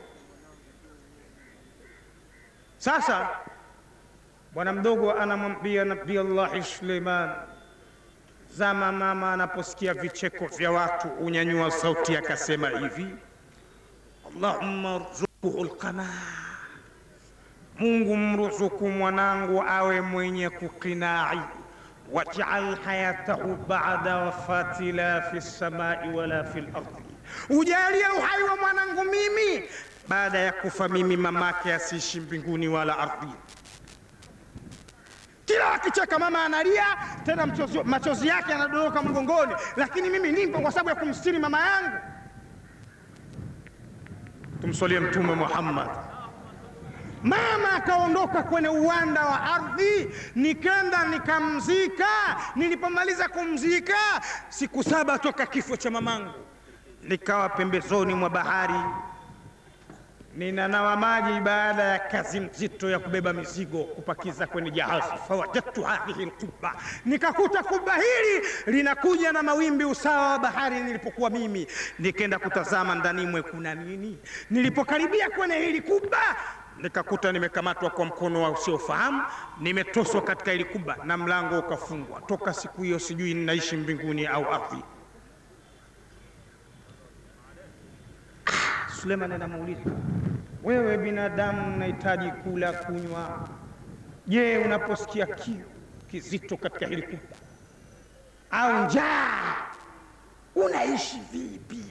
Sasa bwana mdogo anamwambia Nabii Allahi Suleiman, zama mama anaposikia vicheko vya watu unyanyua sauti akasema hivi, Allahumma rzukuhu alqana, Mungu mruzuku mwanangu awe mwenye kukinai, waj'al hayatahu ba'da wafati la fi samai wala fi lardi, ujalie uhai wa mwanangu mimi baada ya kufa mimi mamake asiishi mbinguni wala ardhini. Kila akicheka mama analia tena, mchozi, machozi yake yanadondoka mgongoni, lakini mimi nipo kwa sababu ya kumstiri mama yangu. Tumswalie Mtume Muhammad. Mama akaondoka kwenye uwanda wa ardhi, nikenda nikamzika. Nilipomaliza kumzika, siku saba toka kifo cha mamangu, nikawa pembezoni mwa bahari ninanawa maji baada ya kazi mzito ya kubeba mizigo kupakiza kwenye jahazi. fawajadtu hadhihi lquba, nikakuta kuba hili linakuja na mawimbi usawa wa bahari nilipokuwa mimi. Nikenda kutazama ndani mwe kuna nini. Nilipokaribia kwenye hili kuba nikakuta nimekamatwa kwa mkono wa usiofahamu, nimetoswa katika ile kuba na mlango ukafungwa. Toka siku hiyo sijui ninaishi mbinguni au ardhi. Suleiman anamuuliza wewe, binadamu unahitaji kula, kunywa. Je, unaposikia kiu kizito katika hili kuba au njaa unaishi vipi?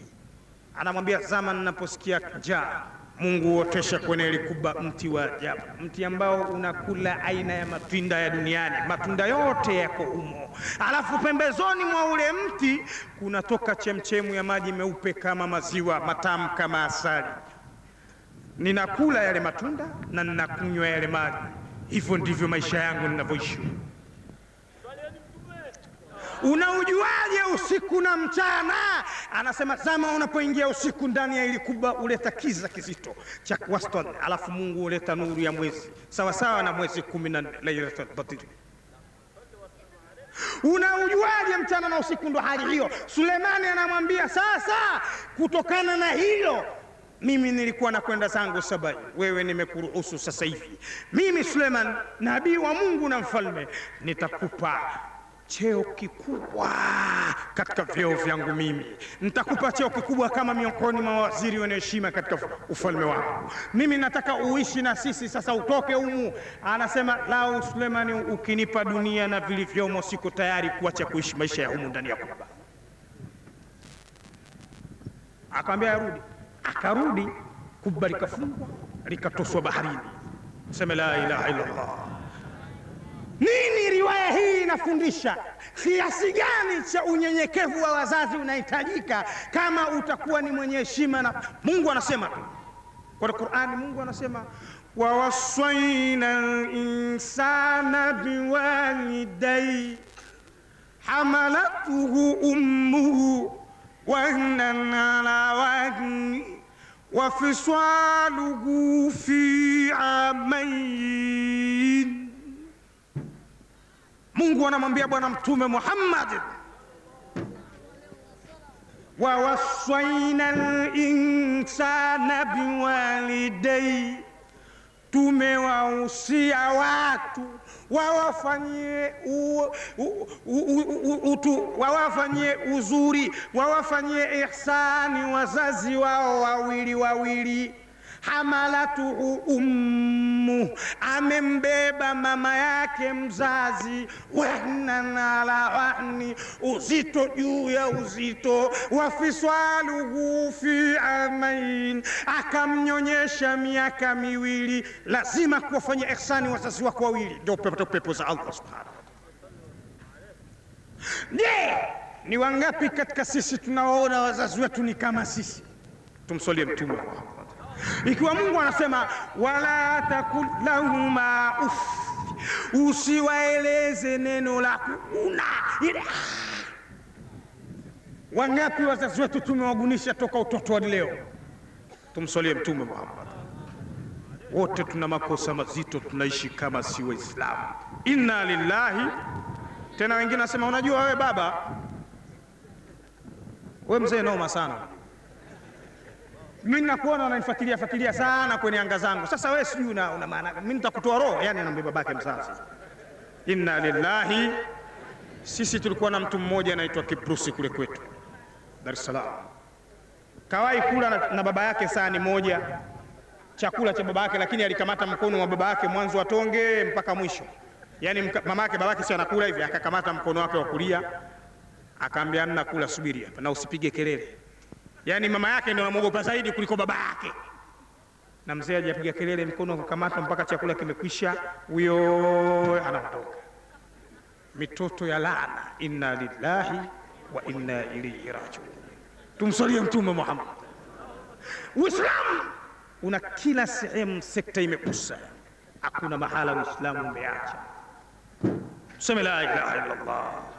Anamwambia zama ninaposikia njaa, Mungu huotesha kwenye likuba kuba mti wa ajabu, mti ambao unakula aina ya matunda ya duniani, matunda yote yako humo. Alafu pembezoni mwa ule mti kunatoka chemchemu ya maji meupe kama maziwa, matamu kama asali. Ninakula yale matunda na ninakunywa yale maji. Hivyo ndivyo maisha yangu ninavyoishi. Unaujuaje usiku na mchana? Anasema zama unapoingia usiku ndani ya ili kubwa uleta kiza kizito cha wastani, alafu Mungu uleta nuru ya mwezi sawasawa na mwezi kumi na nne Lailatul Badr. Unaujuaje mchana na usiku? Ndo hali hiyo. Sulemani anamwambia sasa, kutokana na hilo mimi nilikuwa nakwenda zangu Sabai, wewe nimekuruhusu sasa hivi, mimi Suleiman nabii wa Mungu na mfalme, nitakupa cheo kikubwa katika vyeo vyangu. Mimi nitakupa cheo kikubwa kama miongoni mwa waziri wenye heshima katika ufalme wangu. Mimi nataka uishi na sisi sasa, utoke humu. Anasema lau Sulemani, ukinipa dunia na vilivyomo, siko tayari kuacha kuishi maisha ya humu ndani ya kuba. Akamwambia arudi, akarudi, kuba likafungwa, likatoswa baharini. Sema la ilaha illa Allah. Nini riwaya hii inafundisha kiasi gani cha unyenyekevu wa wazazi unahitajika kama utakuwa ni mwenye heshima na Mungu anasema tu kwa Qur'ani, Mungu anasema wawaswaina linsana biwalidai hamalatuhu ummuhu wahnan ala wahni wafisaluhu fi amain. Mungu anamwambia Bwana Mtume Muhammad, wawaswaina linsana biwalidai, tumewahusia watu wawafanyie wawafanyie uzuri, wawafanyie ihsani wazazi wao wawili wawili. Hamalatuhu ummu, amembeba mama yake mzazi, wahnan ala wahni, uzito juu ya uzito, wafiswaluhu fi amain, akamnyonyesha miaka miwili. Lazima kuwafanya ihsani wazazi wako wawili, ndio upate pepo za Allah subhanahu wa. Je, ni wangapi katika sisi tunawaona wazazi wetu ni kama sisi? Tumswalie Mtume Muhammad. Ikiwa Mungu anasema wala takul lahuma usiwaeleze neno la kuuna ile. Wangapi wazazi wetu tumewagunisha toka utoto hadi leo? Tumswalie Mtume Muhammad. Wote tuna makosa mazito, tunaishi kama si Waislamu. Inna lillahi. Tena wengine nasema, unajua wewe baba, we mzee noma sana mimi nakuona unanifuatilia fuatilia sana kwenye anga zangu. Sasa wewe sijui una, una maana mimi nitakutoa roho, yani anambia babake mzazi. Inna lillahi. Sisi tulikuwa na mtu mmoja anaitwa Kiprusi kule kwetu Dar es Salaam, kawahi kula na, na baba yake sahani moja chakula cha baba yake, lakini alikamata mkono wa baba yake mwanzo wa tonge mpaka mwisho. Yani mama yake baba yake si anakula hivi, akakamata mkono wake wa kulia akaambia, nna kula, subiri hapa na usipige kelele yaani mama yake ndio anamwogopa zaidi kuliko baba yake. Na mzee hajapiga kelele, mkono ukakamata mpaka chakula kimekwisha, huyo anaondoka. Mitoto ya laana, inna lillahi wa inna ilaihi rajiun. Tumsalie Mtume Muhammad. Uislamu una kila sehemu, sekta imegusa, hakuna mahala Uislamu umeacha. Tuseme la ilaha illallah.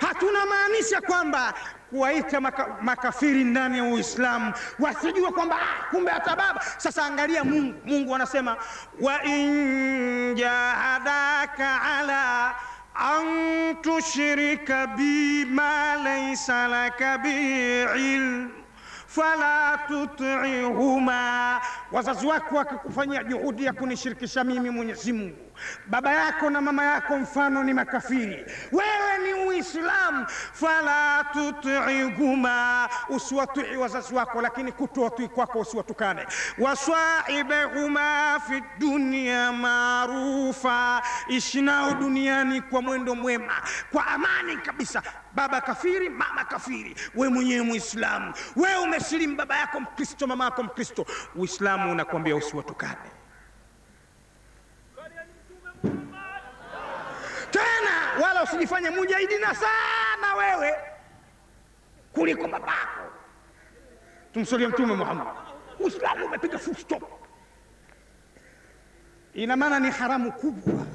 Hatuna maanisha kwamba kuwaita maka, makafiri ndani ya Uislamu wasijua kwamba ah, kumbe hata baba. Sasa angalia Mungu, Mungu anasema wa in jahadaka ala an tushrika bima laysa laka bihi ilm fala tuti'huma, wazazi wako wakikufanyia juhudi ya kunishirikisha mimi Mwenyezi Mungu, baba yako na mama yako mfano ni makafiri, wewe ni Muislamu, fala tuti'huma, usiwatii wazazi wako, lakini kutowatii kwako usiwatukane. Wasaibehuma fi dunya marufa ishi nao duniani kwa mwendo mwema, kwa amani kabisa. Baba kafiri, mama kafiri, we mwenyewe Muislamu, wewe umesilimu, baba yako Mkristo, mama yako Mkristo, Uislamu unakuambia usiwatukane. Wala usijifanye mujahidina sana wewe kuliko babako. Tumsalie Mtume Muhammad. Uislamu umepiga full stop. Ina maana ni haramu kubwa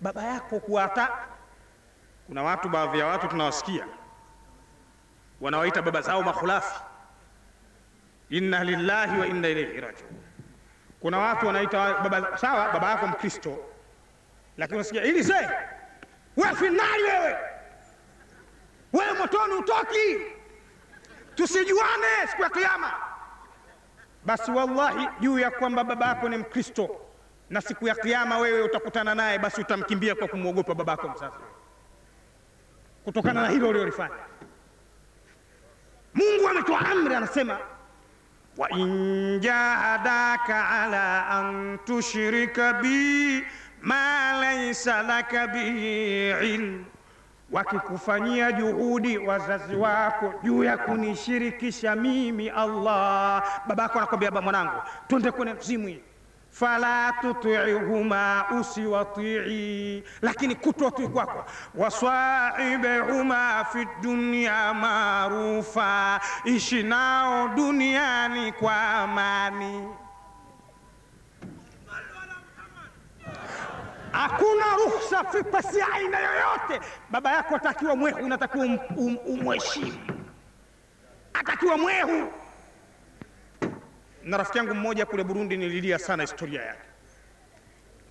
baba yako kuata. Kuna watu, baadhi ya watu tunawasikia wanawaita baba zao makhulafi, inna lillahi wa inna ilaihi rajiun. Kuna watu wanaita baba, sawa, baba yako Mkristo, lakini unasikia ili zee, wewe finali, wewe wewe motoni utoki, tusijuane siku ya Kiyama. Basi wallahi, juu ya kwamba baba yako ni Mkristo na siku ya Kiyama wewe utakutana naye, basi utamkimbia kwa kumwogopa babako mzazi, kutokana na hilo uliolifanya. Mungu ametoa amri, anasema wa jahadaka ala an tushrika bi ma laysa laka bihi ilm, wakikufanyia juhudi wazazi wako juu ya kunishirikisha mimi Allah. Babako anakwambia baba, mwanangu, twende kwenye mzimu fala tutiihuma, usiwatii. Lakini kutotii kwako, wasaibehuma fi dunya marufa, ishi nao duniani kwa amani. Hakuna ruhusa fipasi aina yoyote. Baba yako atakiwa mwehu, unatakiwa um, um, umheshimu, atakiwa mwehu. Na rafiki yangu mmoja kule Burundi nililia sana historia yake,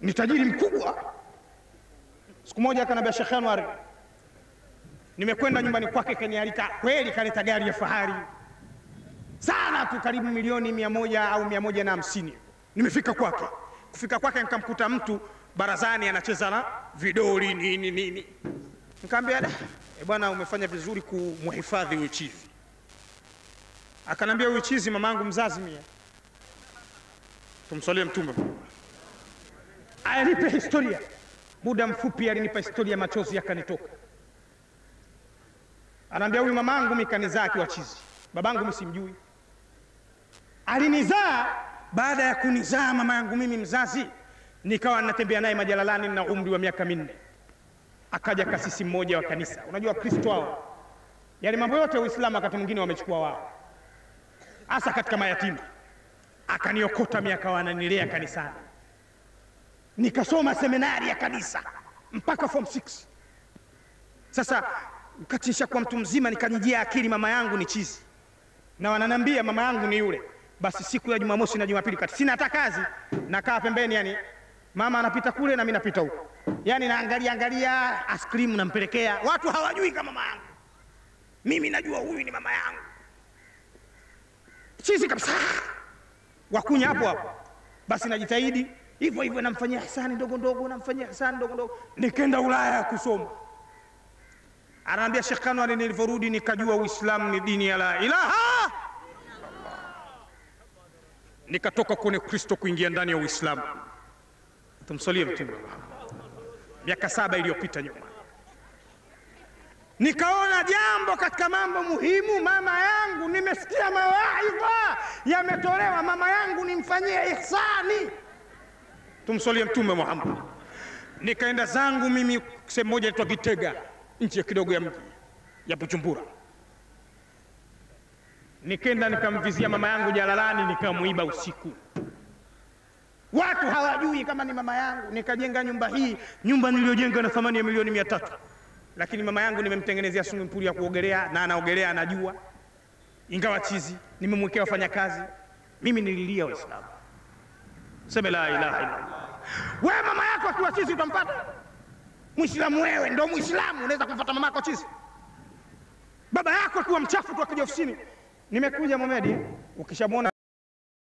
ni tajiri mkubwa. Siku moja akanambia, Sheikh Anwar, nimekwenda nyumbani kwake, kanialika kweli, kaleta gari ya fahari sana tu, karibu milioni mia moja au mia moja na hamsini. Nimefika kwake, kufika kwake nikamkuta mtu barazani anacheza na vidoli nini nini. Nikamwambia da, e bwana, umefanya vizuri kumhifadhi huyu chizi. Akanambia huyu chizi mamangu mzazi mie. Tumsalie Mtume. Alinipa historia, muda mfupi alinipa historia, machozi yakanitoka. Anaambia huyu mamangu mikanizaa kanizaa akiwa chizi, babangu mimi simjui. Alinizaa baada ya kunizaa mama yangu mimi mzazi nikawa natembea naye majalalani na umri wa miaka minne. Akaja kasisi mmoja wa kanisa, unajua Kristo wao yale mambo yote ya Uislamu wakati mwingine wamechukua wao, hasa katika mayatima. Akaniokota miaka wananilea kanisani, nikasoma seminari ya kanisa mpaka form 6. Sasa wakati kwa mtu mzima, nikanijia akili mama yangu ni chizi na wananambia mama yangu ni yule. Basi siku ya Jumamosi na Jumapili kati sina hata kazi, nakaa pembeni yani mama anapita kule na mimi napita huko, yaani naangalia angalia ice cream nampelekea. Watu hawajui kama mama yangu, mimi najua huyu ni mama yangu. Sisi kabisa, wakunya hapo hapo. Basi najitahidi hivyo hivyo, namfanyia hisani ndogo ndogo, namfanyia hisani ndogo ndogo. Nikaenda Ulaya kusoma, anaambia Sheikh Anwar, nilivyorudi nikajua Uislamu ni dini ya la ilaha nikatoka kwenye Kristo kuingia ndani ya Uislamu. Tumsalie Mtume miaka saba iliyopita nyuma, nikaona jambo katika mambo muhimu. Mama yangu, nimesikia mawaidha yametolewa, mama yangu nimfanyie ihsani. Tumsalie Mtume Muhammad. Nikaenda zangu mimi sehemu moja inaitwa Kitega, nchi kidogo ya mji ya Bujumbura. Nikenda nikamvizia mama yangu jalalani, nikamwiba usiku watu hawajui kama ni mama yangu. Nikajenga nyumba hii, nyumba niliyojenga na thamani ya milioni mia tatu, lakini mama yangu nimemtengenezea swimming pool ya kuogelea na anaogelea anajua, ingawa chizi. Nimemwekea wafanyakazi. Mimi nililia Waislamu, seme la ilaha illallah. Wewe mama yako akiwa chizi utampata Mwislamu? Wewe ndo Mwislamu, unaweza kumfuata mama yako chizi? Baba yako akiwa mchafu tu akija ofisini, nimekuja Mohamed, ukishamwona